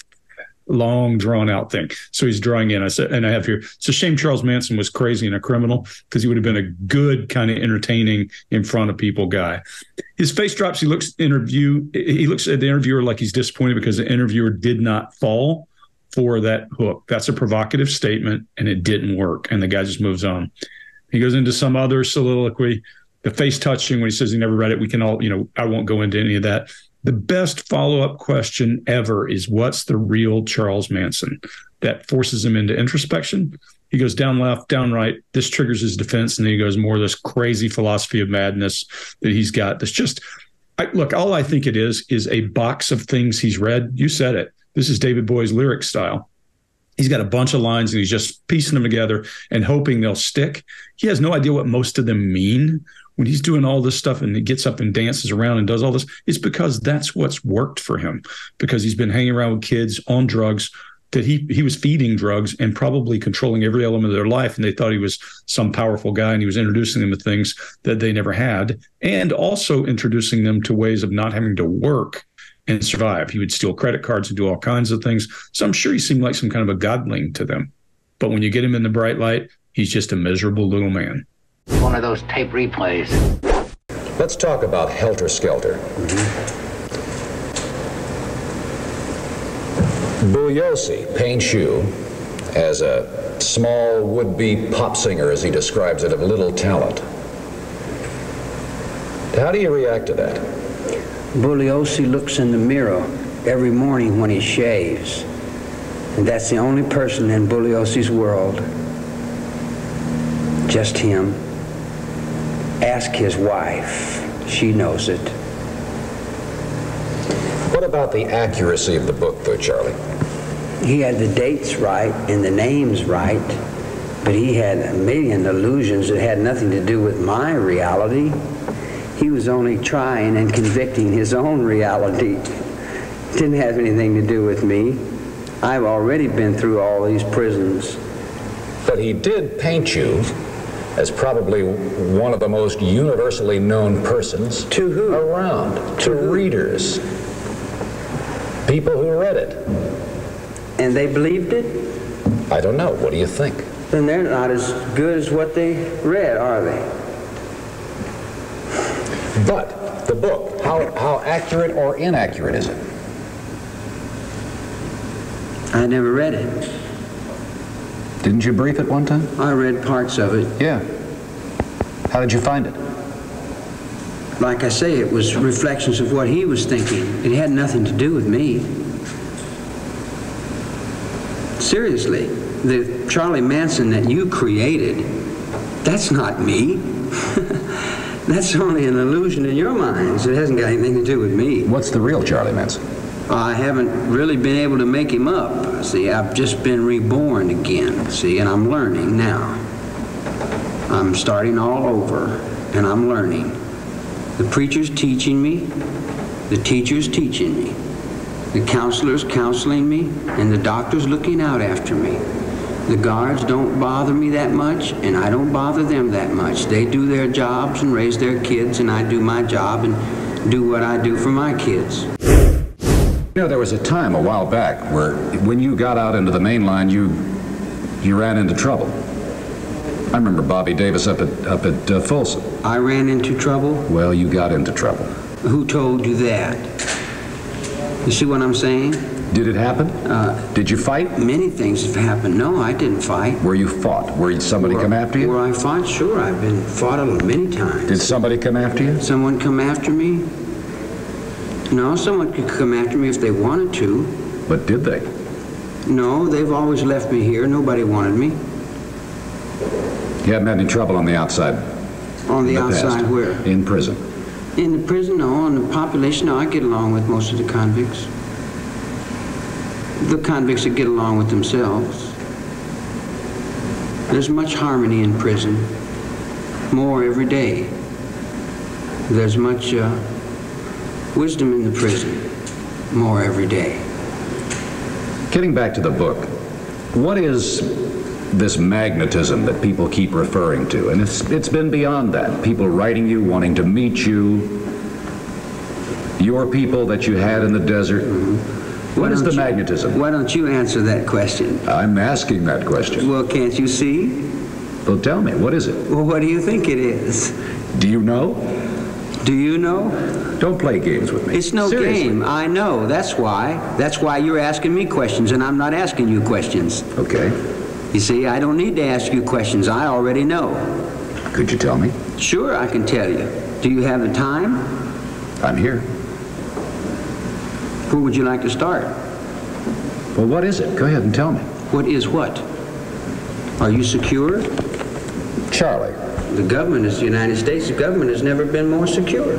Long drawn out thing. So he's drawing in. I said, and I have here. It's a shame Charles Manson was crazy and a criminal because he would have been a good kind of entertaining in front of people guy. His face drops. He looks interview. He looks at the interviewer like he's disappointed because the interviewer did not fall for that hook. That's a provocative statement, and it didn't work. And the guy just moves on. He goes into some other soliloquy the face touching when he says he never read it. We can all, you know, I won't go into any of that. The best follow up question ever is what's the real Charles Manson? That forces him into introspection He goes down left, down right. This triggers his defense, and then he goes more this crazy philosophy of madness that he's got. That's just I, look. All I think it is is a box of things he's read. You said it. This is David Bowie's lyric style. He's got a bunch of lines and he's just piecing them together and hoping they'll stick. He has no idea what most of them mean. When he's doing all this stuff and he gets up and dances around and does all this, it's because that's what's worked for him. Because he's been hanging around with kids on drugs that he he was feeding drugs and probably controlling every element of their life and they thought he was some powerful guy and he was introducing them to things that they never had and also introducing them to ways of not having to work and survive. He would steal credit cards and do all kinds of things. So I'm sure he seemed like some kind of a godling to them. But when you get him in the bright light, he's just a miserable little man. One of those tape replays. Let's talk about Helter Skelter. Bugliosi paints you as a small would-be pop singer, as he describes it, of little talent. How do you react to that? Bugliosi looks in the mirror every morning when he shaves. And that's the only person in Bugliosi's world. Just him. Ask his wife. She knows it. What about the accuracy of the book, though, Charlie? He had the dates right and the names right, but he had a million illusions that had nothing to do with my reality. He was only trying and convicting his own reality. Didn't have anything to do with me. I've already been through all these prisons. But he did paint you as probably one of the most universally known persons To who? around, to readers, people who read it. And they believed it? I don't know. What do you think? Then they're not as good as what they read, are they? But the book, how, how accurate or inaccurate is it? I never read it. Didn't you brief it one time? I read parts of it. Yeah. How did you find it? Like I say, it was reflections of what he was thinking. It had nothing to do with me. Seriously, the Charlie Manson that you created, that's not me. that's only an illusion in your minds. It hasn't got anything to do with me. What's the real Charlie Manson? I haven't really been able to make him up. See, I've just been reborn again, see, and I'm learning now. I'm starting all over, and I'm learning. The preacher's teaching me, the teacher's teaching me, the counselor's counseling me, and the doctor's looking out after me. The guards don't bother me that much, and I don't bother them that much. They do their jobs and raise their kids, and I do my job and do what I do for my kids. You know, there was a time a while back where when you got out into the main line, you you ran into trouble. I remember Bobby Davis up at up at uh, Folsom. I ran into trouble. Well, you got into trouble. Who told you that? You see what I'm saying? Did it happen? Uh, Did you fight? many things have happened. No, I didn't fight. Where you fought? Where somebody come after you? Where I fought, sure. I've been fought a many times. Did somebody come after you? Someone come after me? No, someone could come after me if they wanted to. But did they? No, they've always left me here. Nobody wanted me. You haven't had any trouble on the outside? On the past? outside, where? In prison. In the prison, no. In the population, no. I get along with most of the convicts. The convicts that get along with themselves. There's much harmony in prison. More every day. There's much uh, wisdom in the prison. More every day. Getting back to the book, what is this magnetism that people keep referring to? And it's it's been beyond that. People writing you, wanting to meet you. Your people that you had in the desert. Mm-hmm. What Why is the you- magnetism? Why don't you answer that question? I'm asking that question. Well, can't you see? Well, tell me, what is it? Well, what do you think it is? Do you know? Do you know? Don't play games with me. It's no Seriously. game. I know. That's why. That's why you're asking me questions, and I'm not asking you questions. Okay. You see, I don't need to ask you questions. I already know. Could you tell me? Sure, I can tell you. Do you have the time? I'm here. Who would you like to start? Well, what is it? Go ahead and tell me. What is what? Are you secure? Charlie, The government is the United States. The government has never been more secure.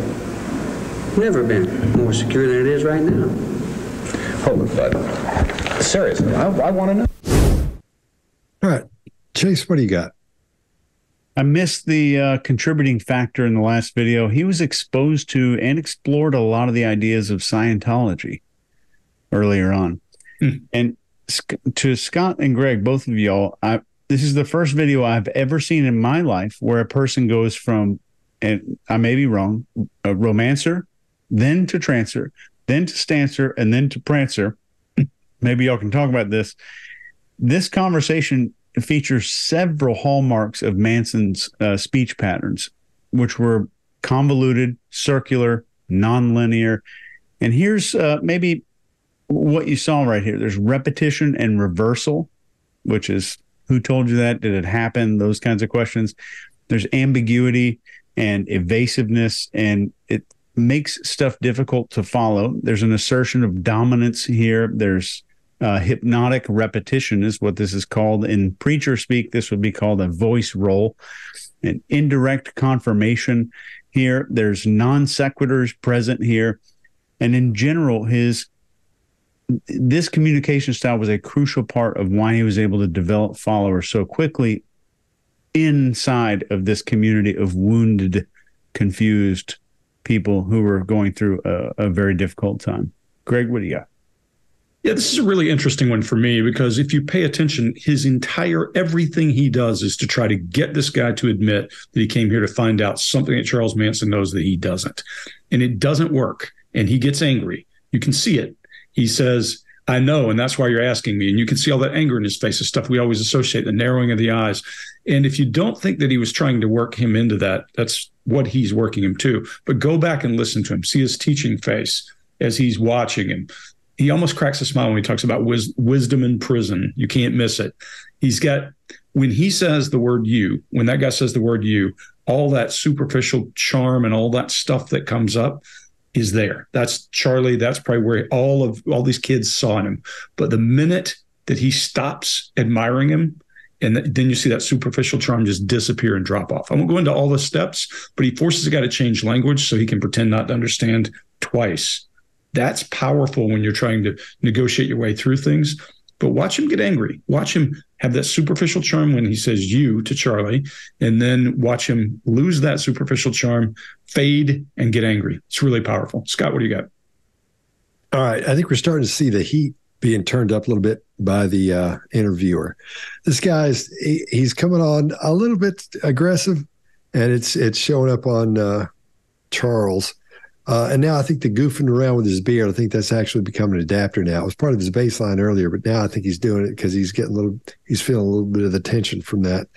Never been more secure than it is right now. hold it, bud. Seriously, I, I want to know. All right, Chase, what do you got? I missed the uh, contributing factor in the last video. He was exposed to and explored a lot of the ideas of Scientology earlier on. Hmm. And to Scott and Greg, both of y'all, I, this is the first video I've ever seen in my life where a person goes from, and I may be wrong, a romancer, then to trancer, then to stancer, and then to prancer. Maybe y'all can talk about this. This conversation features several hallmarks of Manson's uh, speech patterns, which were convoluted, circular, nonlinear. And here's uh, maybe what you saw right here there's repetition and reversal, which is who told you that? Did it happen? Those kinds of questions. There's ambiguity and evasiveness, and it makes stuff difficult to follow. There's an assertion of dominance here. There's uh, hypnotic repetition, is what this is called. In preacher speak, this would be called a voice roll. An indirect confirmation here. There's non sequiturs present here. And in general, his this communication style was a crucial part of why he was able to develop followers so quickly inside of this community of wounded, confused people who were going through a, a very difficult time. Greg, what do you got? Yeah, this is a really interesting one for me because if you pay attention, his entire everything he does is to try to get this guy to admit that he came here to find out something that Charles Manson knows that he doesn't. And it doesn't work. And he gets angry. You can see it. He says, I know, and that's why you're asking me. And you can see all that anger in his face, the stuff we always associate, the narrowing of the eyes. And if you don't think that he was trying to work him into that, that's what he's working him to. But go back and listen to him, see his teaching face as he's watching him he almost cracks a smile when he talks about wis- wisdom in prison. You can't miss it. He's got when he says the word you, when that guy says the word you, all that superficial charm and all that stuff that comes up is there. That's Charlie. That's probably where all of all these kids saw in him. But the minute that he stops admiring him, and th- then you see that superficial charm just disappear and drop off. I won't go into all the steps, but he forces a guy to change language so he can pretend not to understand twice that's powerful when you're trying to negotiate your way through things. But watch him get angry. Watch him have that superficial charm when he says you to Charlie, and then watch him lose that superficial charm, fade, and get angry. It's really powerful. Scott, what do you got? All right. I think we're starting to see the heat being turned up a little bit by the uh, interviewer. This guy's he, he's coming on a little bit aggressive, and it's it's showing up on uh, Charles. Uh, and now I think the goofing around with his beard, I think that's actually become an adapter now. It was part of his baseline earlier, but now I think he's doing it because he's getting a little, he's feeling a little bit of the tension from that.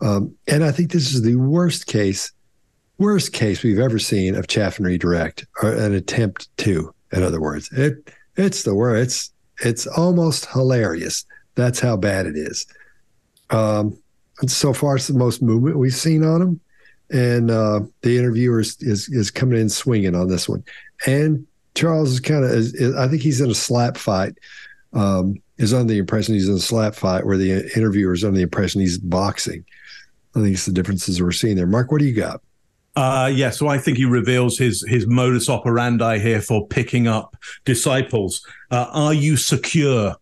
Um, and I think this is the worst case, worst case we've ever seen of chaff and redirect, or an attempt to. In other words, it it's the worst. It's it's almost hilarious. That's how bad it is. Um, and so far, it's the most movement we've seen on him and uh, the interviewer is, is, is coming in swinging on this one. And Charles is kind of, I think he's in a slap fight. Um, is under the impression he's in a slap fight, where the interviewer is under the impression he's boxing. I think it's the differences we're seeing there. Mark, what do you got? Uh, yeah, so I think he reveals his his modus operandi here for picking up disciples. Uh, are you secure?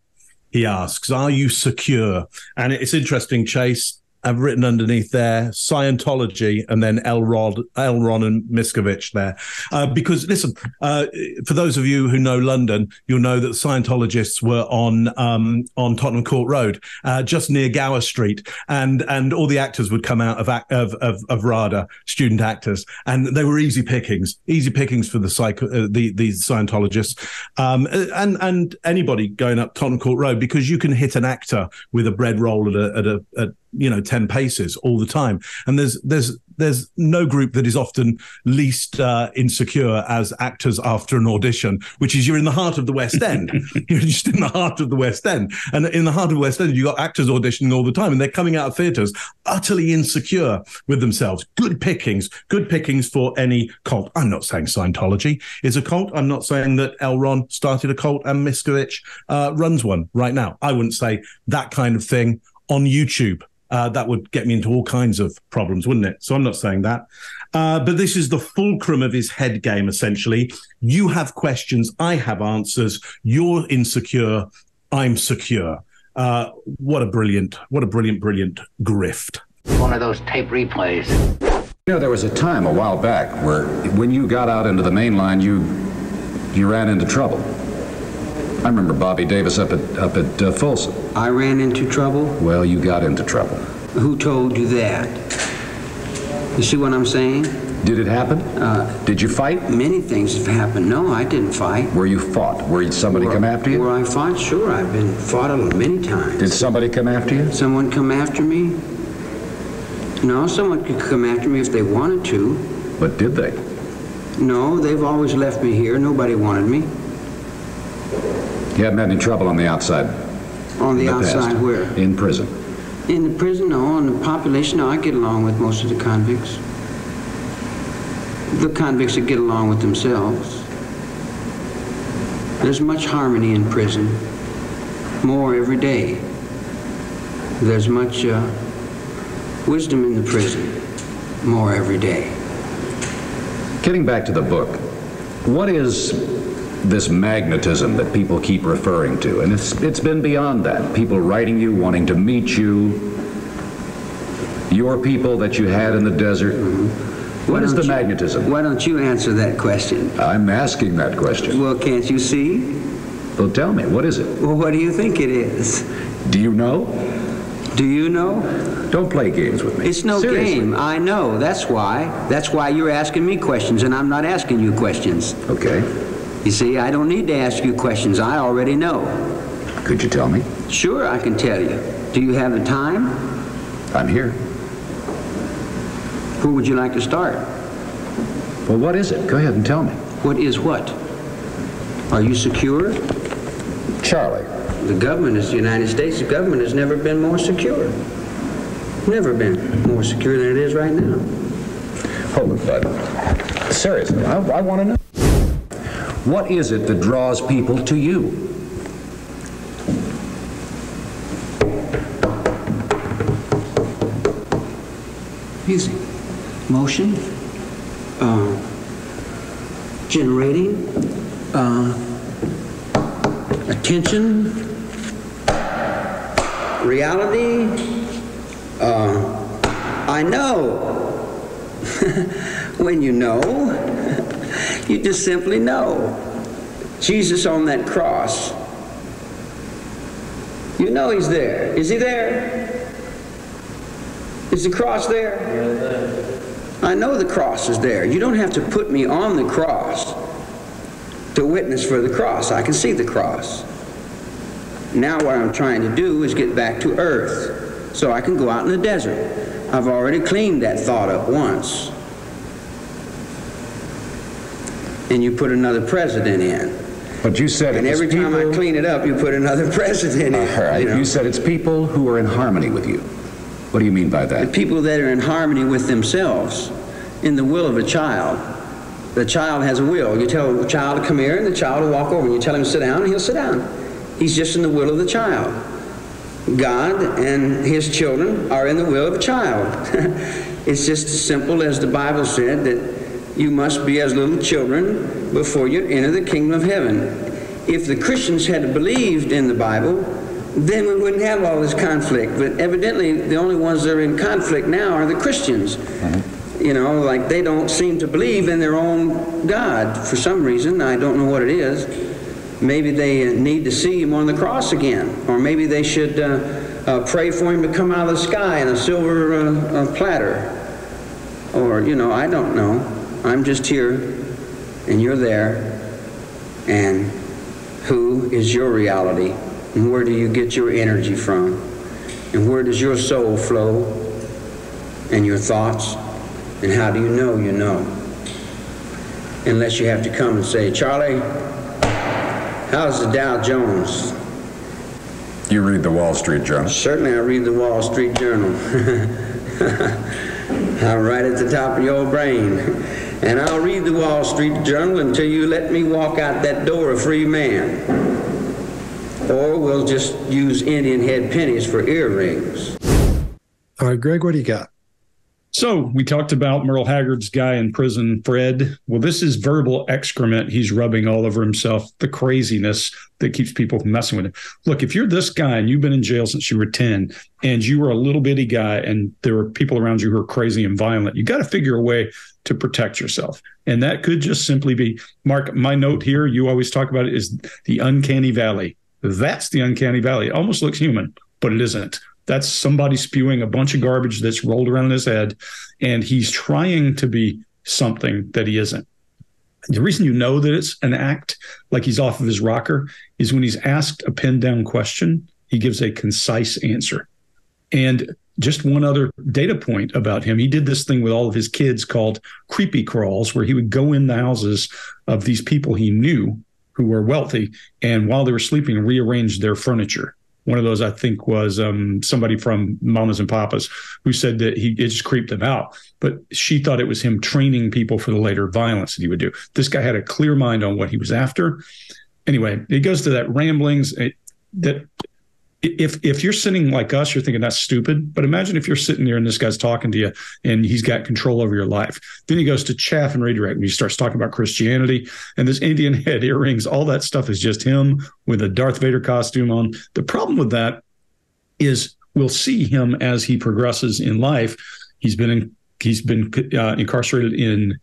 He asks. Are you secure? And it's interesting, Chase. I've written underneath there Scientology and then L. Rod, L. Ron and Miscavige there. Uh, because listen, uh, for those of you who know London, you'll know that Scientologists were on um, on Tottenham Court Road, uh, just near Gower Street, and and all the actors would come out of of of, of RADA, student actors, and they were easy pickings, easy pickings for the psych uh, the the Scientologists, um, and and anybody going up Tottenham Court Road because you can hit an actor with a bread roll at a at a at, you know 10 paces all the time. And there's there's there's no group that is often least uh, insecure as actors after an audition which is you're in the heart of the west end. You're just in the heart of the west end. And in the heart of the west end you've got actors auditioning all the time and they're coming out of theaters utterly insecure with themselves. Good pickings good pickings for any cult. I'm not saying scientology is a cult. I'm not saying that L. Ron started a cult and Miscavige uh, runs one right now. I wouldn't say that kind of thing on YouTube uh, that would get me into all kinds of problems, wouldn't it? So I'm not saying that. Uh, but this is the fulcrum of his head game, essentially. You have questions, I have answers. You're insecure, I'm secure. Uh, what a brilliant, what a brilliant, brilliant grift. One of those tape replays. You know, there was a time a while back where when you got out into the main line, you you ran into trouble. I remember Bobby Davis up at up at uh, Folsom. I ran into trouble. Well, you got into trouble. Who told you that? You see what I'm saying? Did it happen? Uh, Did you fight? Many things have happened. No, I didn't fight. Where you fought? Where somebody Where- come after you? Where I fought? Sure, I've been fought a many times. Did somebody come after you? Someone come after me? No, someone could come after me if they wanted to. But did they? No, they've always left me here. Nobody wanted me. You haven't had any trouble on the outside? On the, past? outside, where? In prison. In the prison, no. In the population, no. I get along with most of the convicts. The convicts that get along with themselves. There's much harmony in prison. More every day. There's much uh, wisdom in the prison. More every day. Getting back to the book, what is this magnetism that people keep referring to? And it's it's been beyond that. People writing you, wanting to meet you. Your people that you had in the desert. Mm-hmm. What Why is the you- magnetism? Why don't you answer that question? I'm asking that question. Well, can't you see? Well, tell me, what is it? Well, what do you think it is? Do you know? Do you know? Don't play games with me. It's no Seriously. game. I know. That's why. That's why you're asking me questions, and I'm not asking you questions. Okay. You see, I don't need to ask you questions. I already know. Could you tell me? Sure, I can tell you. Do you have the time? I'm here. Where would you like to start? Well, what is it? Go ahead and tell me. What is what? Are you secure? Charlie. The government is the United States. The government has never been more secure. Never been more secure than it is right now. Hold it, bud. Seriously, I, I want to know. What is it that draws people to you? Music, motion, uh, generating, uh, attention, reality. Uh, I know. when you know, you just simply know. Jesus on that cross. You know he's there. Is he there? Is the cross there? I know the cross is there. You don't have to put me on the cross to witness for the cross. I can see the cross. Now what I'm trying to do is get back to earth so I can go out in the desert. I've already cleaned that thought up once. And you put another president in. But you said And every time I clean it up, you put another president in. All right, you know. you said it's people who are in harmony with you. What do you mean by The that? people that are in harmony with themselves, in the will of a child. The child has a will. You tell the child to come here, and the child will walk over. And you tell him to sit down, and he'll sit down. He's just in the will of the child. God and his children are in the will of a child. it's just as simple as the Bible said that you must be as little children before you enter the kingdom of heaven. If the Christians had believed in the Bible, then we wouldn't have all this conflict. But evidently, the only ones that are in conflict now are the Christians. You know, like they don't seem to believe in their own God for some reason. I don't know what it is. Maybe they uh, need to see him on the cross again, or maybe they should uh, uh, pray for him to come out of the sky in a silver uh, uh, platter. Or, you know, I don't know. I'm just here, and you're there, and who is your reality? And where do you get your energy from? And where does your soul flow? And your thoughts? And how do you know you know? Unless you have to come and say, Charlie, how's the Dow Jones? You read the Wall Street Journal. Certainly, I read the Wall Street Journal. I'm right at the top of your brain. And I'll read the Wall Street Journal until you let me walk out that door a free man. Or we'll just use Indian head pennies for earrings. All right, Greg, what do you got? So we talked about Merle Haggard's guy in prison, Fred. Well, this is verbal excrement he's rubbing all over himself, the craziness that keeps people from messing with him. Look, if you're this guy and you've been in jail since you were 10 and you were a little bitty guy and there were people around you who are crazy and violent, you got to figure a way to protect yourself. And that could just simply be Mark, my note here, you always talk about it, is the uncanny valley. That's the uncanny valley. It almost looks human, but it isn't. That's somebody spewing a bunch of garbage that's rolled around in his head, and he's trying to be something that he isn't. The reason you know that it's an act, like he's off of his rocker, is when he's asked a pinned down question, he gives a concise answer. And just one other data point about him he did this thing with all of his kids called creepy crawls, where he would go in the houses of these people he knew who were wealthy and while they were sleeping rearrange their furniture one of those, I think, was um, somebody from Mamas and Papas who said that he it just creeped him out. But she thought it was him training people for the later violence that he would do. This guy had a clear mind on what he was after. Anyway, it goes to that ramblings it, that if if you're sitting like us, you're thinking that's stupid. But imagine if you're sitting there and this guy's talking to you and he's got control over your life. Then he goes to chaff and redirect and he starts talking about Christianity and this Indian head earrings. All that stuff is just him with a Darth Vader costume on. The problem with that is we'll see him as he progresses in life. He's been in, he's been uh, incarcerated in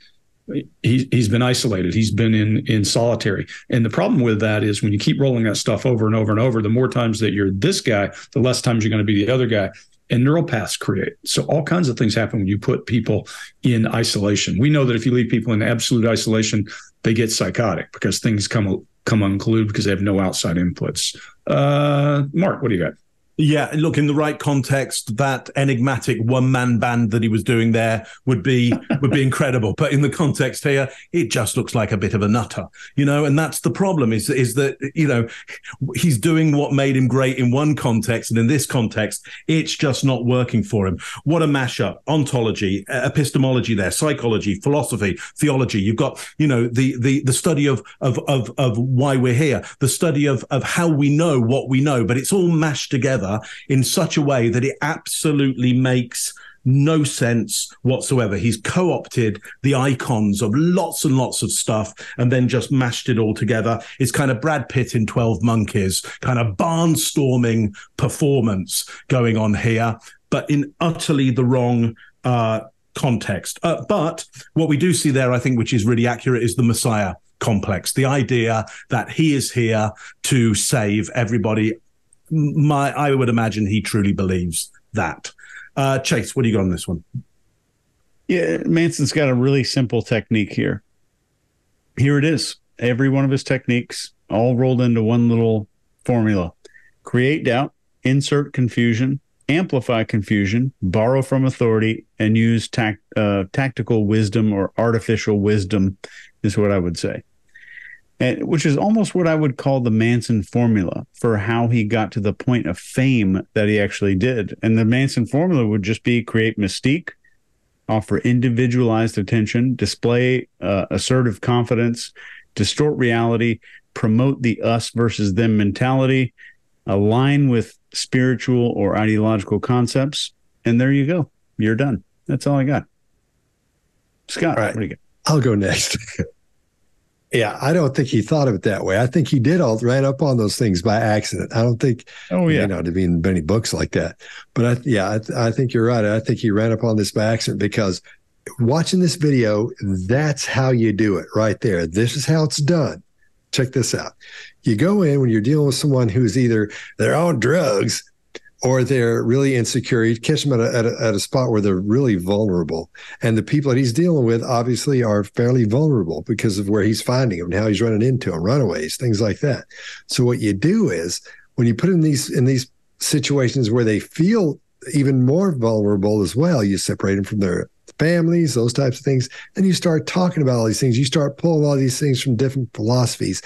he, he's been isolated. He's been in in solitary. And the problem with that is when you keep rolling that stuff over and over and over, the more times that you're this guy, the less times you're going to be the other guy. And neural paths create. So all kinds of things happen when you put people in isolation. We know that if you leave people in absolute isolation, they get psychotic because things come come unglued because they have no outside inputs. Uh, Mark, what do you got? Yeah, look, in the right context, that enigmatic one man band that he was doing there would be would be incredible. But in the context here, it just looks like a bit of a nutter, you know. And that's the problem is is that you know he's doing what made him great in one context, and in this context, it's just not working for him. What a mashup! Ontology, epistemology, there, psychology, philosophy, theology. You've got you know the the the study of of of of why we're here, the study of of how we know what we know, but it's all mashed together together in such a way that it absolutely makes no sense whatsoever. He's co opted the icons of lots and lots of stuff and then just mashed it all together. It's kind of Brad Pitt in 12 Monkeys, kind of barnstorming performance going on here, but in utterly the wrong uh, context. Uh, but what we do see there, I think, which is really accurate, is the Messiah complex the idea that he is here to save everybody my I would imagine he truly believes that. Uh, Chase, what do you got on this one? Yeah, Manson's got a really simple technique here. Here it is. Every one of his techniques all rolled into one little formula. Create doubt, insert confusion, amplify confusion, borrow from authority, and use uh, tactical wisdom or artificial wisdom, is what I would say and, which is almost what I would call the Manson formula for how he got to the point of fame that he actually did. And the Manson formula would just be create mystique, offer individualized attention, display uh, assertive confidence, distort reality, promote the us versus them mentality, align with spiritual or ideological concepts. And there you go. You're done. That's all I got. Scott, all right. what do you got? I'll go next. Yeah, I don't think he thought of it that way. I think he did all ran up on those things by accident. I don't think, oh yeah, you know, to be in many books like that. But I, yeah, I, I think you're right. I think he ran up on this by accident because watching this video, that's how you do it right there. This is how it's done. Check this out. You go in when you're dealing with someone who's either they're on drugs or they're really insecure. You catch them at a, at a, at, a, spot where they're really vulnerable. And the people that he's dealing with obviously are fairly vulnerable because of where he's finding them, and how he's running into them, runaways, things like that. So what you do is when you put in these in these situations where they feel even more vulnerable as well, you separate them from their families, those types of things. And you start talking about all these things. You start pulling all these things from different philosophies.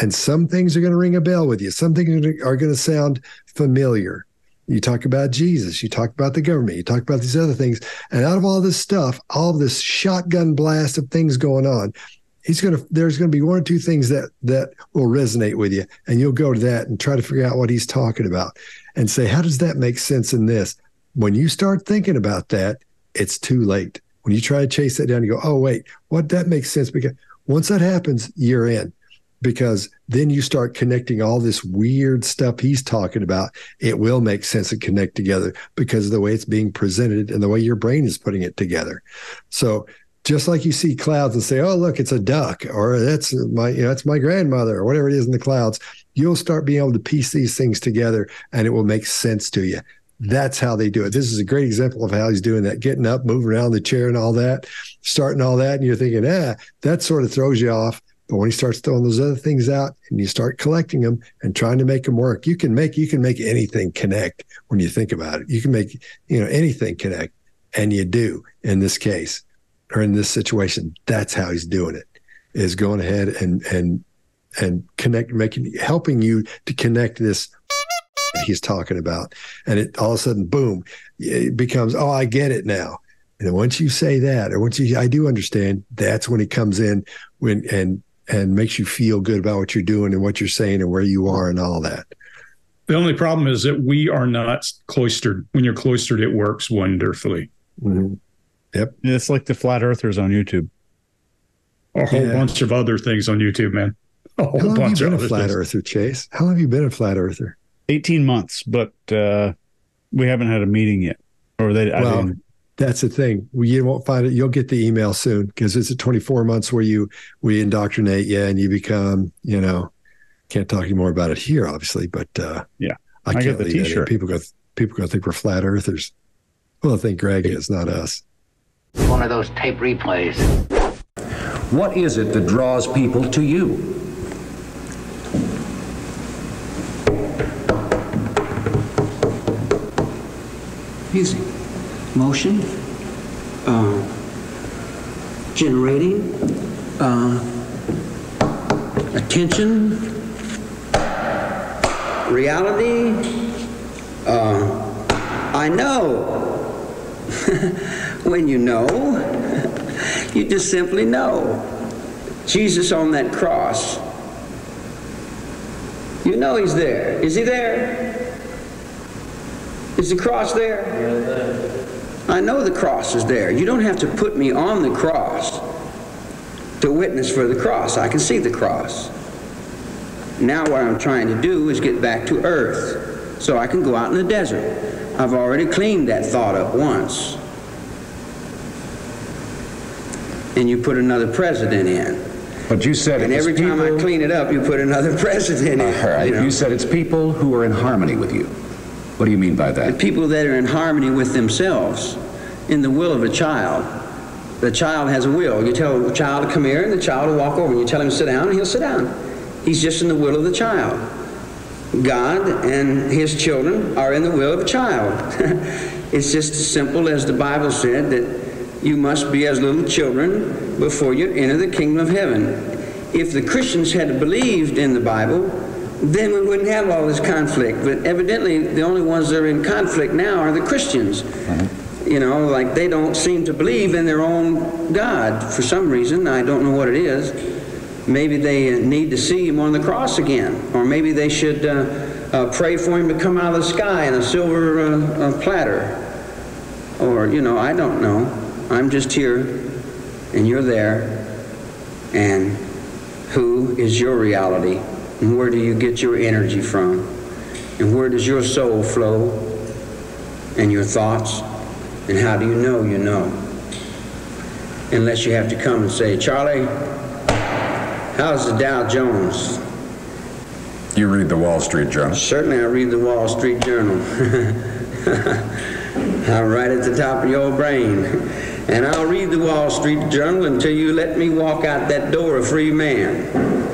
And some things are going to ring a bell with you. Some things are going to sound familiar you talk about Jesus, you talk about the government, you talk about these other things. And out of all this stuff, all this shotgun blast of things going on, he's to there's to be one or two things that that will resonate with you and you'll go to that and try to figure out what he's talking about and say how does that make sense in this when you start thinking about that, it's too late. When you try to chase that down, you go, oh, wait, what? That makes sense. Because once that happens, you're in because then you start connecting all this weird stuff he's talking about. It will make sense and connect together because of the way it's being presented and the way your brain is putting it together. So just like you see clouds and say, "Oh, look, it's a duck," or "That's my, you know, that's my grandmother," or whatever it is in the clouds, you'll start being able to piece these things together, and it will make sense to you. That's how they do it. This is a great example of how he's doing that, getting up, moving around the chair, and all that, starting all that, and you're thinking, "Ah, that sort of throws you off." But when he starts throwing those other things out and you start collecting them and trying to make them work, you can make you can make anything connect when you think about it. You can make you know anything connect, and you do in this case or in this situation. That's how he's doing it. Is going ahead and and and connect, making helping you to connect this he's talking about, and it all of a sudden, boom, it becomes oh, I get it now. And once you say that, or once you, I do understand, that's when it comes in when and and makes you feel good about what you're doing and what you're saying and where you are and all that. The only problem is that we are not cloistered. When you're cloistered, it works wonderfully. Mm-hmm. Yep. It's like the flat earthers on YouTube. A whole yeah. bunch of other things on YouTube, man. A whole How long bunch have you been a flat things. earther, Chase? How long have you been a flat earther? 18 months, but uh, we haven't had a meeting yet. Or they, well, I didn't, that's the thing. You won't find it. You'll get the email soon because it's a 24 months where you we indoctrinate you and you become, you know, can't talk anymore about it here, obviously, but uh, yeah, I, I can't get the T-shirt. People go, people go think we're flat earthers. Well, I think Greg is, not us. One of those tape replays. What is it that draws people to you? Music, motion, uh, generating, uh, attention, reality. Uh, I know. when you know, you just simply know. Jesus on that cross. You know he's there. Is he there? Is the cross there? I know the cross is there. You don't have to put me on the cross to witness for the cross. I can see the cross. Now what I'm trying to do is get back to earth so I can go out in the desert. I've already cleaned that thought up once. And you put another president in. But you said it's and every time people, I clean it up, you put another president in. Right. You, know? you said it's people who are in harmony with you. What do you mean by that? The people that are in harmony with themselves, in the will of a child. The child has a will. You tell the child to come here, and the child will walk over. You tell him to sit down, and he'll sit down. He's just in the will of the child. God and his children are in the will of a child. it's just as simple as the Bible said that you must be as little children before you enter the kingdom of heaven. If the Christians had believed in the Bible, then we wouldn't have all this conflict. But evidently, the only ones that are in conflict now are the Christians. Mm-hmm. You know, like they don't seem to believe in their own God for some reason. I don't know what it is. Maybe they need to see him on the cross again, or maybe they should uh, uh, pray for him to come out of the sky in a silver uh, platter. Or, you know, I don't know. I'm just here, and you're there, and who is your reality? And where do you get your energy from? And where does your soul flow? And your thoughts? And how do you know you know? Unless you have to come and say, Charlie, how's the Dow Jones? You read the Wall Street Journal? Certainly, I read the Wall Street Journal. I'm right at the top of your brain. And I'll read the Wall Street Journal until you let me walk out that door a free man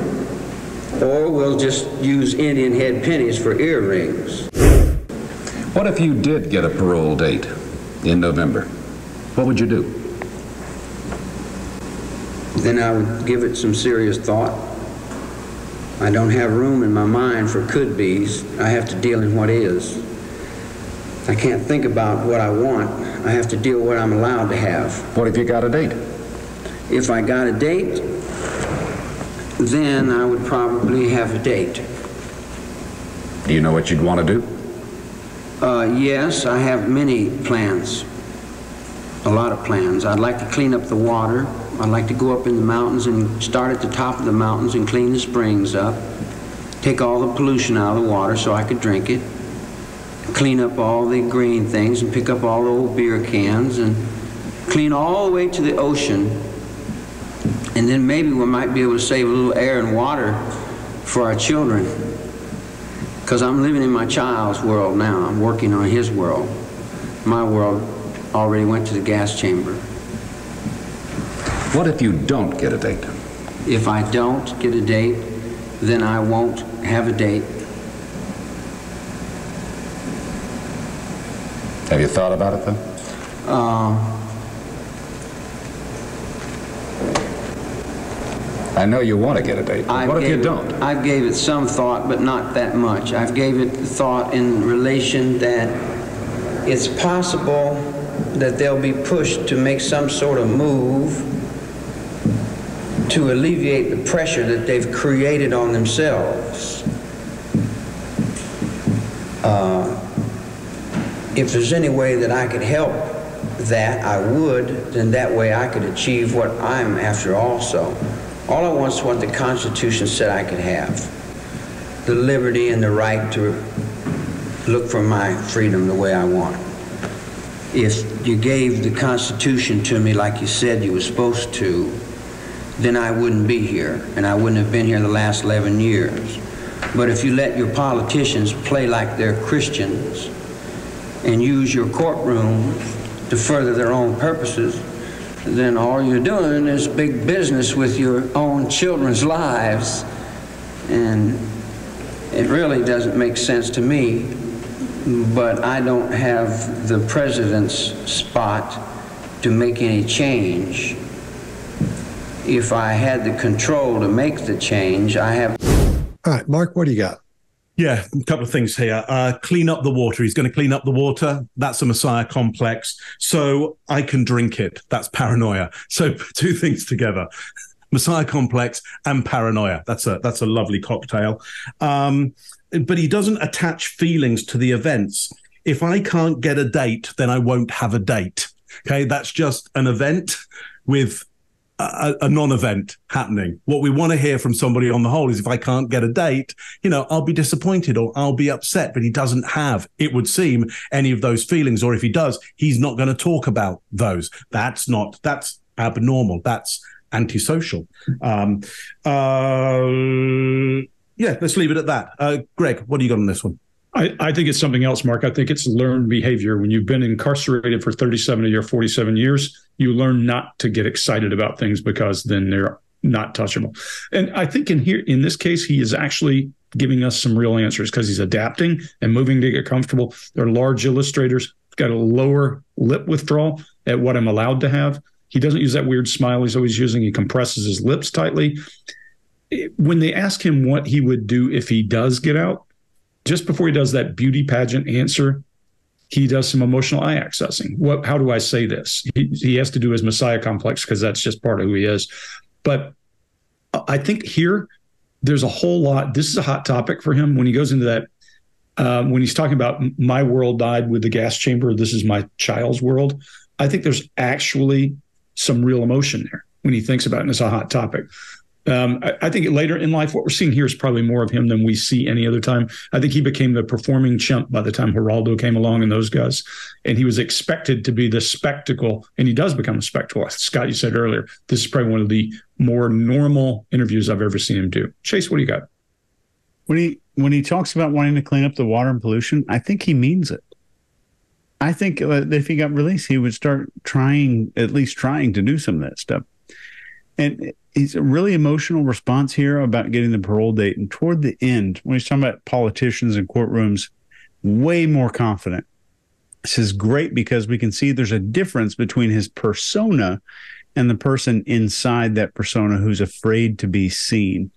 or we'll just use Indian head pennies for earrings. What if you did get a parole date in November? What would you do? Then I would give it some serious thought. I don't have room in my mind for could be's. I have to deal in what is. I can't think about what I want. I have to deal with what I'm allowed to have. What if you got a date? If I got a date, then I would probably have a date. Do you know what you'd want to do? Uh, yes, I have many plans, a lot of plans. I'd like to clean up the water. I'd like to go up in the mountains and start at the top of the mountains and clean the springs up, take all the pollution out of the water so I could drink it, clean up all the green things and pick up all the old beer cans and clean all the way to the ocean. And then maybe we might be able to save a little air and water for our children. Because I'm living in my child's world now. I'm working on his world. My world already went to the gas chamber. What if you don't get a date? If I don't get a date, then I won't have a date. Have you thought about it then? Uh, I know you want to get a date. I What if you it- don't? I gave it some thought, but not that much. I've gave it thought in relation that it's possible that they'll be pushed to make some sort of move to alleviate the pressure that they've created on themselves. Uh, If there's any way that I could help that, I would, then that way I could achieve what I'm after also. All I want is what the Constitution said I could have. The liberty and the right to look for my freedom the way I want. If you gave the Constitution to me like you said you were supposed to, then I wouldn't be here, and I wouldn't have been here the last 11 years. But if you let your politicians play like they're Christians and use your courtroom to further their own purposes, then all you're doing is big business with your own children's lives. And it really doesn't make sense to me, but I don't have the president's spot to make any change. If I had the control to make the change, I have All right, Mark, what do you got? Yeah, a couple of things here. Uh, clean up the water. He's going to clean up the water. That's a Messiah complex. So I can drink it. That's paranoia. So two things together. Messiah complex and paranoia. That's a that's a lovely cocktail. Um, but he doesn't attach feelings to the events. If I can't get a date, then I won't have a date. Okay, that's just an event with a, a non-event happening. What we want to hear from somebody on the whole is if I can't get a date, you know, I'll be disappointed or I'll be upset. But he doesn't have, it would seem, any of those feelings. Or if he does, he's not going to talk about those. That's not. That's abnormal. That's antisocial. Um, uh, yeah, let's leave it at that. Uh, Greg, what do you got on this one? I, I think it's something else, Mark. I think it's learned behavior. When you've been incarcerated for 37 of your 47 years, you learn not to get excited about things because then they're not touchable. And I think in here, in this case, he is actually giving us some real answers because he's adapting and moving to get comfortable. They're large illustrators, got a lower lip withdrawal at what I'm allowed to have. He doesn't use that weird smile he's always using. He compresses his lips tightly. When they ask him what he would do if he does get out, just before he does that beauty pageant answer, he does some emotional eye accessing. What? How do I say this? He, he has to do his Messiah complex because that's just part of who he is. But I think here there's a whole lot. This is a hot topic for him when he goes into that. Um, when he's talking about my world died with the gas chamber, this is my child's world. I think there's actually some real emotion there when he thinks about it, and it's a hot topic. Um, I, I, think later in life, what we're seeing here is probably more of him than we see any other time. I think he became the performing chimp by the time Geraldo came along and those guys, and he was expected to be the spectacle, and he does become a spectacle. Scott, you said earlier, this is probably one of the more normal interviews I've ever seen him do. Chase, what do you got? When he when he talks about wanting to clean up the water and pollution, I think he means it. I think that if he got released, he would start trying, at least trying to do some of that stuff. And he's a really emotional response here about getting the parole date. And toward the end, when he's talking about politicians and courtrooms, way more confident. This is great because we can see there's a difference between his persona and the person inside that persona who's afraid to be seen.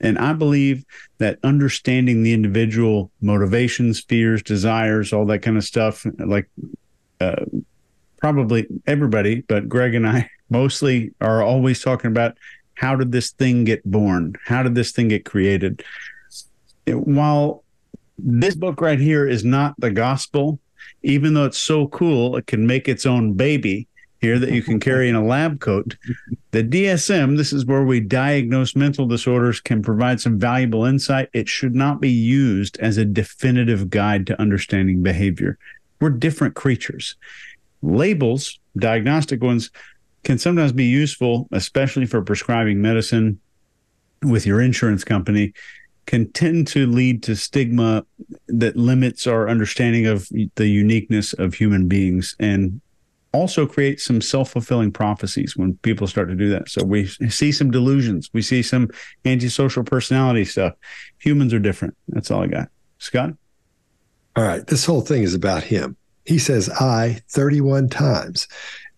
And I believe that understanding the individual motivations, fears, desires, all that kind of stuff, like uh, probably everybody, but Greg and I mostly are always talking about how did this thing get born? How did this thing get created? While This book right here is not the gospel, even though it's so cool, it can make its own baby here that you can carry in a lab coat. The DSM, this is where we diagnose mental disorders, can provide some valuable insight. It should not be used as a definitive guide to understanding behavior. We're different creatures. Labels, diagnostic ones, can sometimes be useful, especially for prescribing medicine with your insurance company can tend to lead to stigma that limits our understanding of the uniqueness of human beings and also create some self-fulfilling prophecies when people start to do that. So we see some delusions, we see some antisocial personality stuff. Humans are different. That's all I got. Scott? All right, this whole thing is about him. He says I 31 times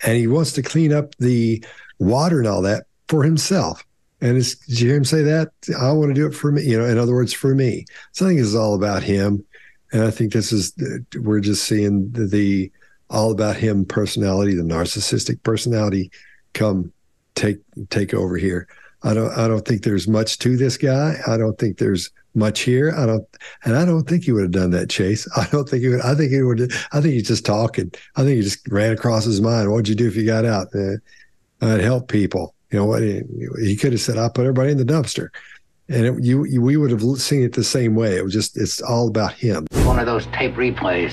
and he wants to clean up the water and all that for himself. And it's, did you hear him say that? I want to do it for me. You know, in other words, for me. So I think it's all about him. And I think this is, we're just seeing the, the all about him personality, the narcissistic personality come take, take over here. I don't, I don't think there's much to this guy. I don't think there's much here. I don't, and I don't think he would have done that, Chase. I don't think he would. I think he would. I think he's just talking. I think he just ran across his mind. What'd you do if you got out? Uh, I'd help people. You know what? He, he could have said, "I'll put everybody in the dumpster," and it, you, you, we would have seen it the same way. It was just it's all about him. One of those tape replays.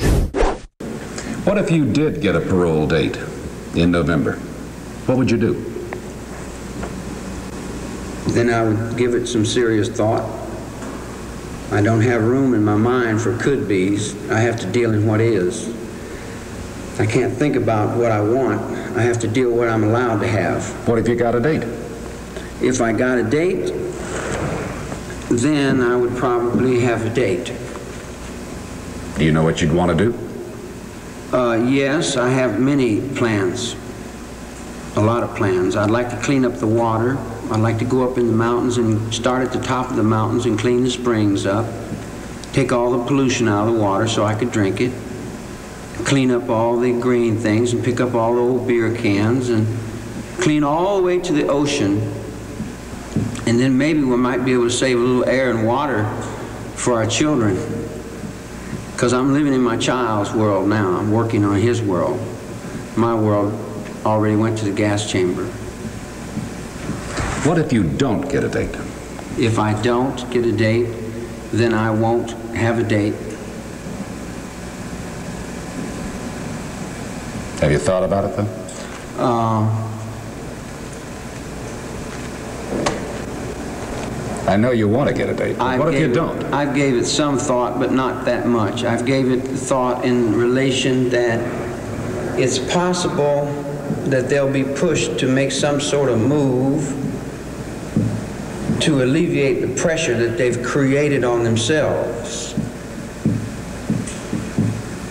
What if you did get a parole date in November? What would you do? Then I would give it some serious thought. I don't have room in my mind for could be's. I have to deal in what is. I can't think about what I want. I have to deal with what I'm allowed to have. What if you got a date? If I got a date, then I would probably have a date. Do you know what you'd want to do? Uh, yes, I have many plans. A lot of plans. I'd like to clean up the water. I'd like to go up in the mountains and start at the top of the mountains and clean the springs up. Take all the pollution out of the water so I could drink it clean up all the green things and pick up all the old beer cans and clean all the way to the ocean. And then maybe we might be able to save a little air and water for our children. Because I'm living in my child's world now. I'm working on his world. My world already went to the gas chamber. What if you don't get a date? If I don't get a date, then I won't have a date Have you thought about it then? Uh, I know you want to get a date. What if you it, don't? I gave it some thought, but not that much. I've gave it thought in relation that it's possible that they'll be pushed to make some sort of move to alleviate the pressure that they've created on themselves.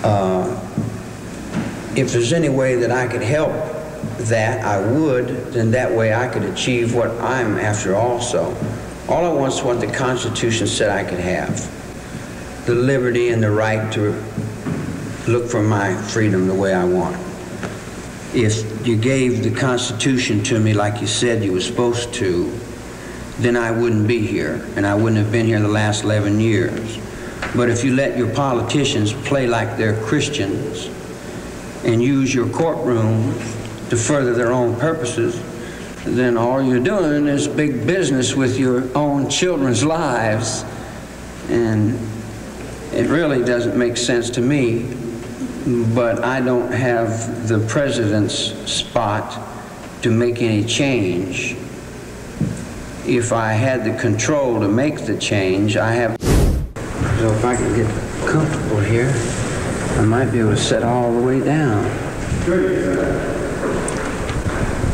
Uh, if there's any way that I could help that, I would, then that way I could achieve what I'm after also. All I want is what the Constitution said I could have. The liberty and the right to look for my freedom the way I want. If you gave the Constitution to me like you said you were supposed to, then I wouldn't be here, and I wouldn't have been here the last 11 years. But if you let your politicians play like they're Christians, and use your courtroom to further their own purposes, then all you're doing is big business with your own children's lives. And it really doesn't make sense to me, but I don't have the president's spot to make any change. If I had the control to make the change, I have. So if I can get comfortable here. I might be able to set all the way down.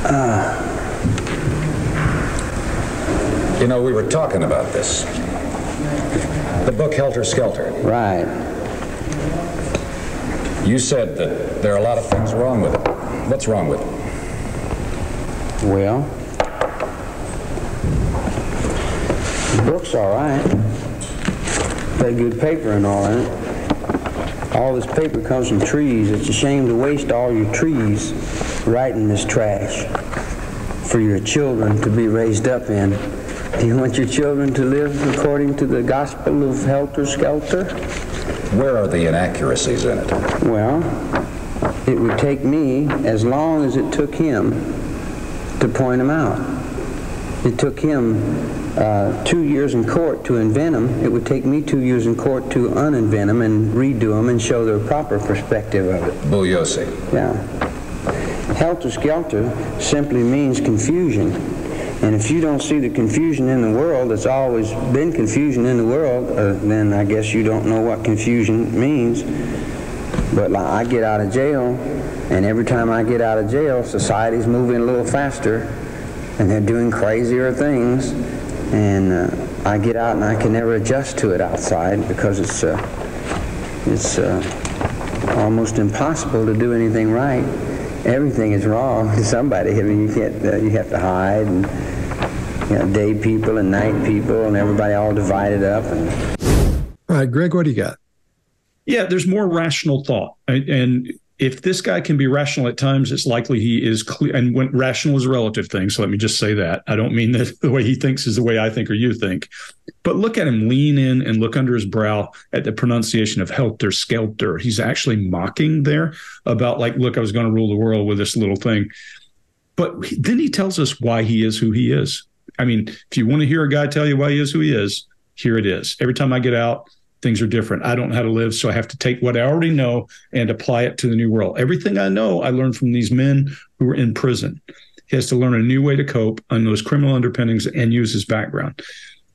Uh, you know, we were talking about this. The book Helter Skelter. Right. You said that there are a lot of things wrong with it. What's wrong with it? Well, book's all right. Got good paper and all in it. All this paper comes from trees. It's a shame to waste all your trees writing this trash for your children to be raised up in Do you want your children to live according to the gospel of helter skelter? Where are the inaccuracies in it? Well, it would take me as long as it took him to point them out. It took him uh, two years in court to invent them. It would take me two years in court to uninvent them and redo them and show the proper perspective of it. Bugliosi. Yeah. Helter skelter simply means confusion. And if you don't see the confusion in the world, it's always been confusion in the world, uh, then I guess you don't know what confusion means. But like, I get out of jail, and every time I get out of jail, society's moving a little faster, and they're doing crazier things. And uh, I get out, and I can never adjust to it outside because it's uh, it's uh, almost impossible to do anything right everything is wrong to somebody. I mean, you can't, uh, you have to hide, and you know, day people and night people, and everybody all divided up. And All right, Greg, what do you got? Yeah, there's more rational thought, and, and if this guy can be rational at times, it's likely he is clear. And when rational is a relative thing, so let me just say that I don't mean that the way he thinks is the way I think or you think. But look at him lean in and look under his brow at the pronunciation of helter skelter. He's actually mocking there about like, look, I was going to rule the world with this little thing. But then he tells us why he is who he is. I mean, if you want to hear a guy tell you why he is who he is, here it is. Every time I get out, things are different. I don't know how to live, so I have to take what I already know and apply it to the new world. Everything I know, I learned from these men who were in prison. He has to learn a new way to cope on those criminal underpinnings and use his background.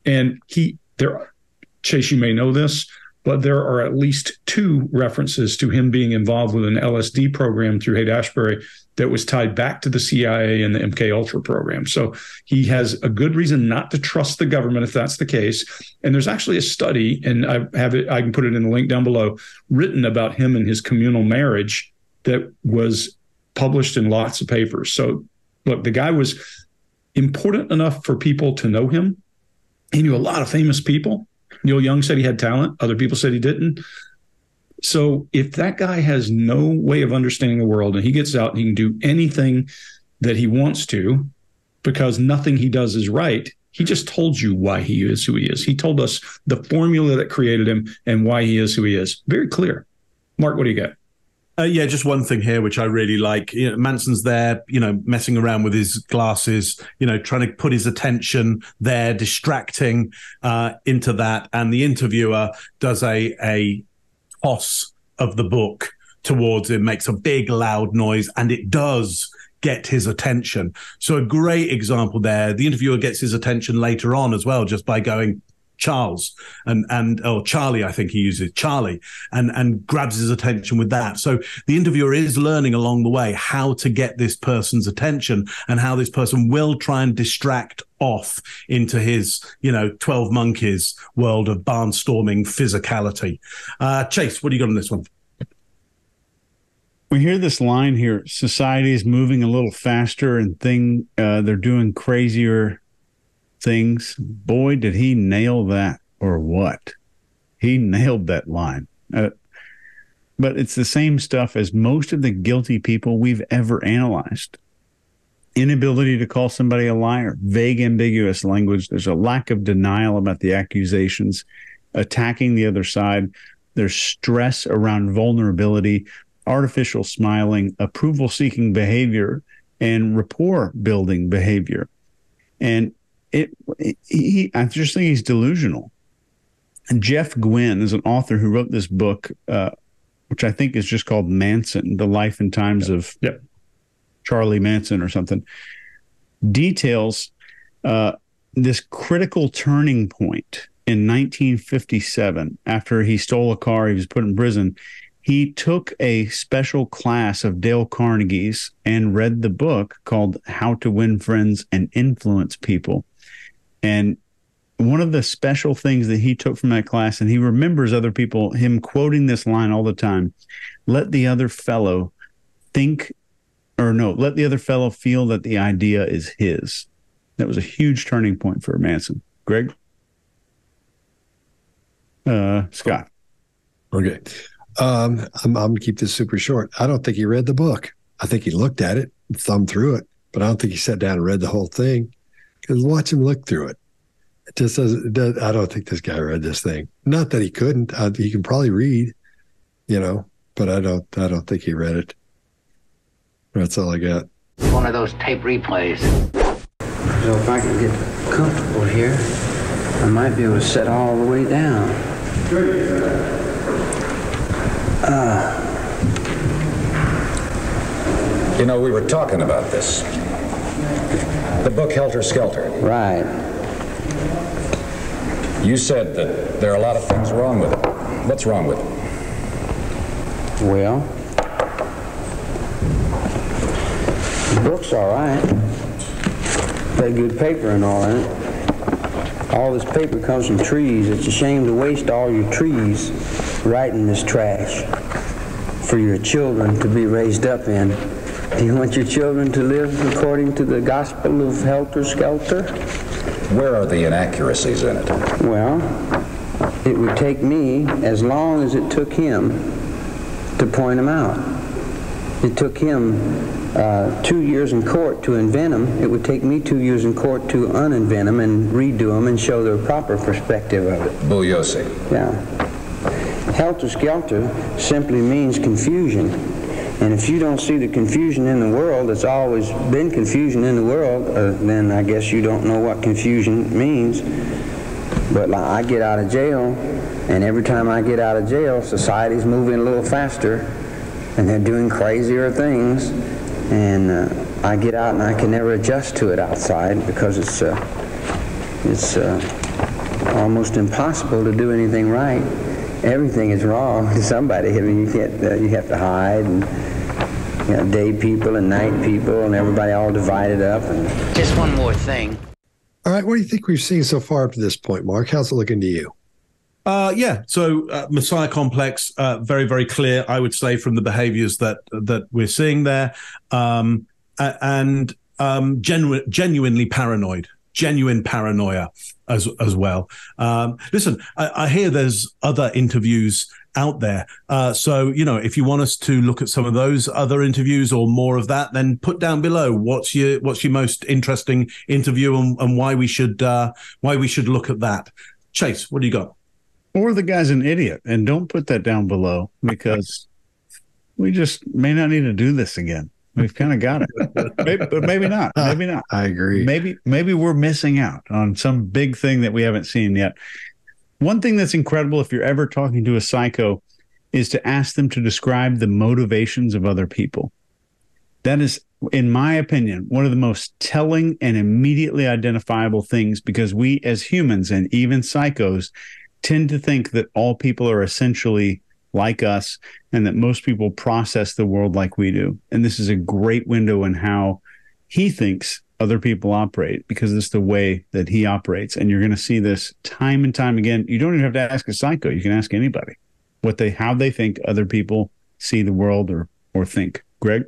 And he, there, Chase, you may know this, but there are at least two references to him being involved with an LSD program through Haight Ashbury that was tied back to the CIA and the MK Ultra program. So he has a good reason not to trust the government if that's the case. And there's actually a study, and I have it, I can put it in the link down below, written about him and his communal marriage that was published in lots of papers. So look, the guy was important enough for people to know him. He knew a lot of famous people. Neil Young said he had talent. Other people said he didn't. So if that guy has no way of understanding the world and he gets out and he can do anything that he wants to because nothing he does is right, he just told you why he is who he is. He told us the formula that created him and why he is who he is. Very clear. Mark, what do you got? Uh, yeah, just one thing here, which I really like. You know, Manson's there, you know, messing around with his glasses, you know, trying to put his attention there, distracting uh, into that. And the interviewer does a a toss of the book towards him, makes a big loud noise, and it does get his attention. So a great example there. The interviewer gets his attention later on as well, just by going, Charles and and or Charlie, I think he uses Charlie, and and grabs his attention with that. So the interviewer is learning along the way how to get this person's attention and how this person will try and distract off into his you know Twelve Monkeys world of barnstorming physicality. Uh, Chase, what do you got on this one? we hear this line here society is moving a little faster and thing uh, they're doing crazier things. Boy did he nail that or what? He nailed that line. Uh, but it's the same stuff as most of the guilty people we've ever analyzed. Inability to call somebody a liar vague ambiguous language. There's a lack of denial about the accusations attacking the other side. There's stress around vulnerability artificial smiling, approval seeking behavior, and rapport building behavior. And it, he, I just think he's delusional. And Jeff Guinn is an author who wrote this book, uh, which I think is just called Manson: The Life and Times Yep. of Yep. Charlie Manson or something. Details uh, this critical turning point in 1957 after he stole a car. He was put in prison he took a special class of Dale Carnegie's and read the book called How to Win Friends and Influence People. And one of the special things that he took from that class, and he remembers other people, him quoting this line all the time let the other fellow think, or no, let the other fellow feel that the idea is his. That was a huge turning point for Manson. Greg? Uh, Scott. Okay. Um, I'm, I'm going to keep this super short. I don't think he read the book. I think he looked at it, thumbed through it, but I don't think he sat down and read the whole thing. Because watch him look through it. It just doesn't. does- I don't think this guy read this thing. Not that he couldn't. I, he can probably read, you know, but I don't. I don't think he read it. That's all I got. One of those tape replays. So if I can get comfortable here, I might be able to set all the way down. You know, we were talking about this. The book Helter Skelter. Right. You said that there are a lot of things wrong with it. What's wrong with it? Well, the book's all right. Got good paper and all in it. All this paper comes from trees. It's a shame to waste all your trees writing this trash for your children to be raised up in. Do you want your children to live according to the gospel of helter skelter? Where are the inaccuracies in it? Well, it would take me as long as it took him to point them out. It took him uh, two years in court to invent them. It would take me two years in court to uninvent them and redo them and show the proper perspective of it. Bugliosi. Yeah. Helter skelter simply means confusion. And if you don't see the confusion in the world, it's always been confusion in the world, uh, then I guess you don't know what confusion means. But like, I get out of jail, and every time I get out of jail, society's moving a little faster, and they're doing crazier things. And uh, I get out, and I can never adjust to it outside because it's uh, it's uh, almost impossible to do anything right. Everything is wrong to somebody. I mean, you can't. Uh, you have to hide, and you know, day people and night people, and everybody all divided up. And Just one more thing. All right. What do you think we've seen so far up to this point, Mark? How's it looking to you? Uh, yeah. So uh, Messiah complex, uh, very very clear. I would say from the behaviors that that we're seeing there, um, and um, genu- genuinely paranoid, genuine paranoia as as well. Um, listen, I, I hear there's other interviews out there. Uh, so you know, if you want us to look at some of those other interviews or more of that, then put down below what's your what's your most interesting interview and, and why we should uh, why we should look at that. Chase, what do you got? Or the guy's an idiot. And don't put that down below because we just may not need to do this again. We've kind of got it. maybe, but maybe not. Maybe not. I agree. Maybe maybe we're missing out on some big thing that we haven't seen yet. One thing that's incredible if you're ever talking to a psycho is to ask them to describe the motivations of other people. That is in my opinion one of the most telling and immediately identifiable things because we as humans and even psychos tend to think that all people are essentially like us and that most people process the world like we do. And this is a great window in how he thinks other people operate because it's the way that he operates. And you're going to see this time and time again. You don't even have to ask a psycho. You can ask anybody what they, how they think other people see the world or, or think. Greg?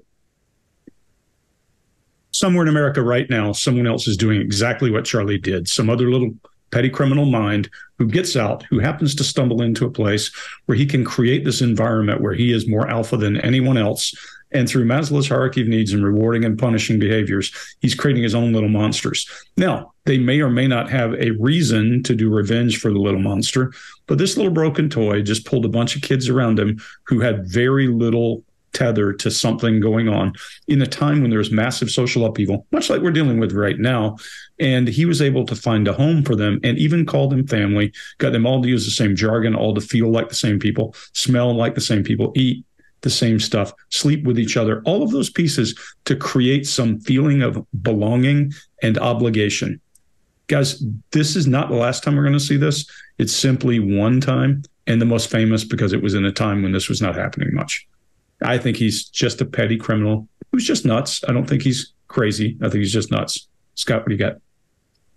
somewhere in America right now, someone else is doing exactly what Charlie did. Some other little petty criminal mind who gets out, who happens to stumble into a place where he can create this environment where he is more alpha than anyone else. And through Maslow's hierarchy of needs and rewarding and punishing behaviors, he's creating his own little monsters. Now, they may or may not have a reason to do revenge for the little monster, but this little broken toy just pulled a bunch of kids around him who had very little tether to something going on in a time when there's massive social upheaval, much like we're dealing with right now. And he was able to find a home for them and even call them family, got them all to use the same jargon, all to feel like the same people, smell like the same people, eat the same stuff, sleep with each other, all of those pieces to create some feeling of belonging and obligation. Guys, this is not the last time we're going to see this. It's simply one time and the most famous because it was in a time when this was not happening much. I think he's just a petty criminal who's just nuts. I don't think he's crazy. I think he's just nuts. Scott, what do you got?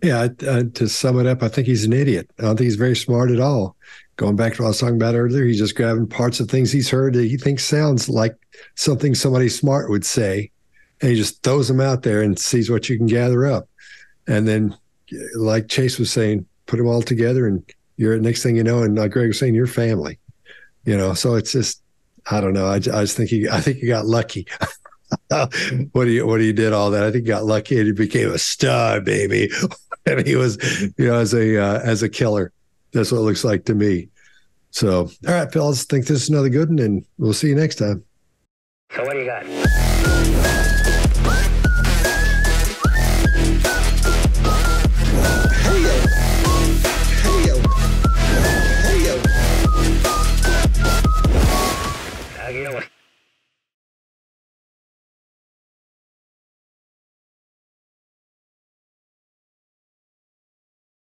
Yeah, uh, to sum it up, I think he's an idiot. I don't think he's very smart at all. Going back to what I was talking about earlier, he's just grabbing parts of things he's heard that he thinks sounds like something somebody smart would say, and he just throws them out there and sees what you can gather up. And then, like Chase was saying, put them all together, and you're next thing you know, and like Greg was saying, you're family. You know, so it's just I don't know. I, I just think he I think he got lucky. what he what he did all that. I think he got lucky and he became a star, baby. and he was, you know, as a uh, as a killer. That's what it looks like to me. So, all right, fellas, think this is another good one, and we'll see you next time. So what do you got?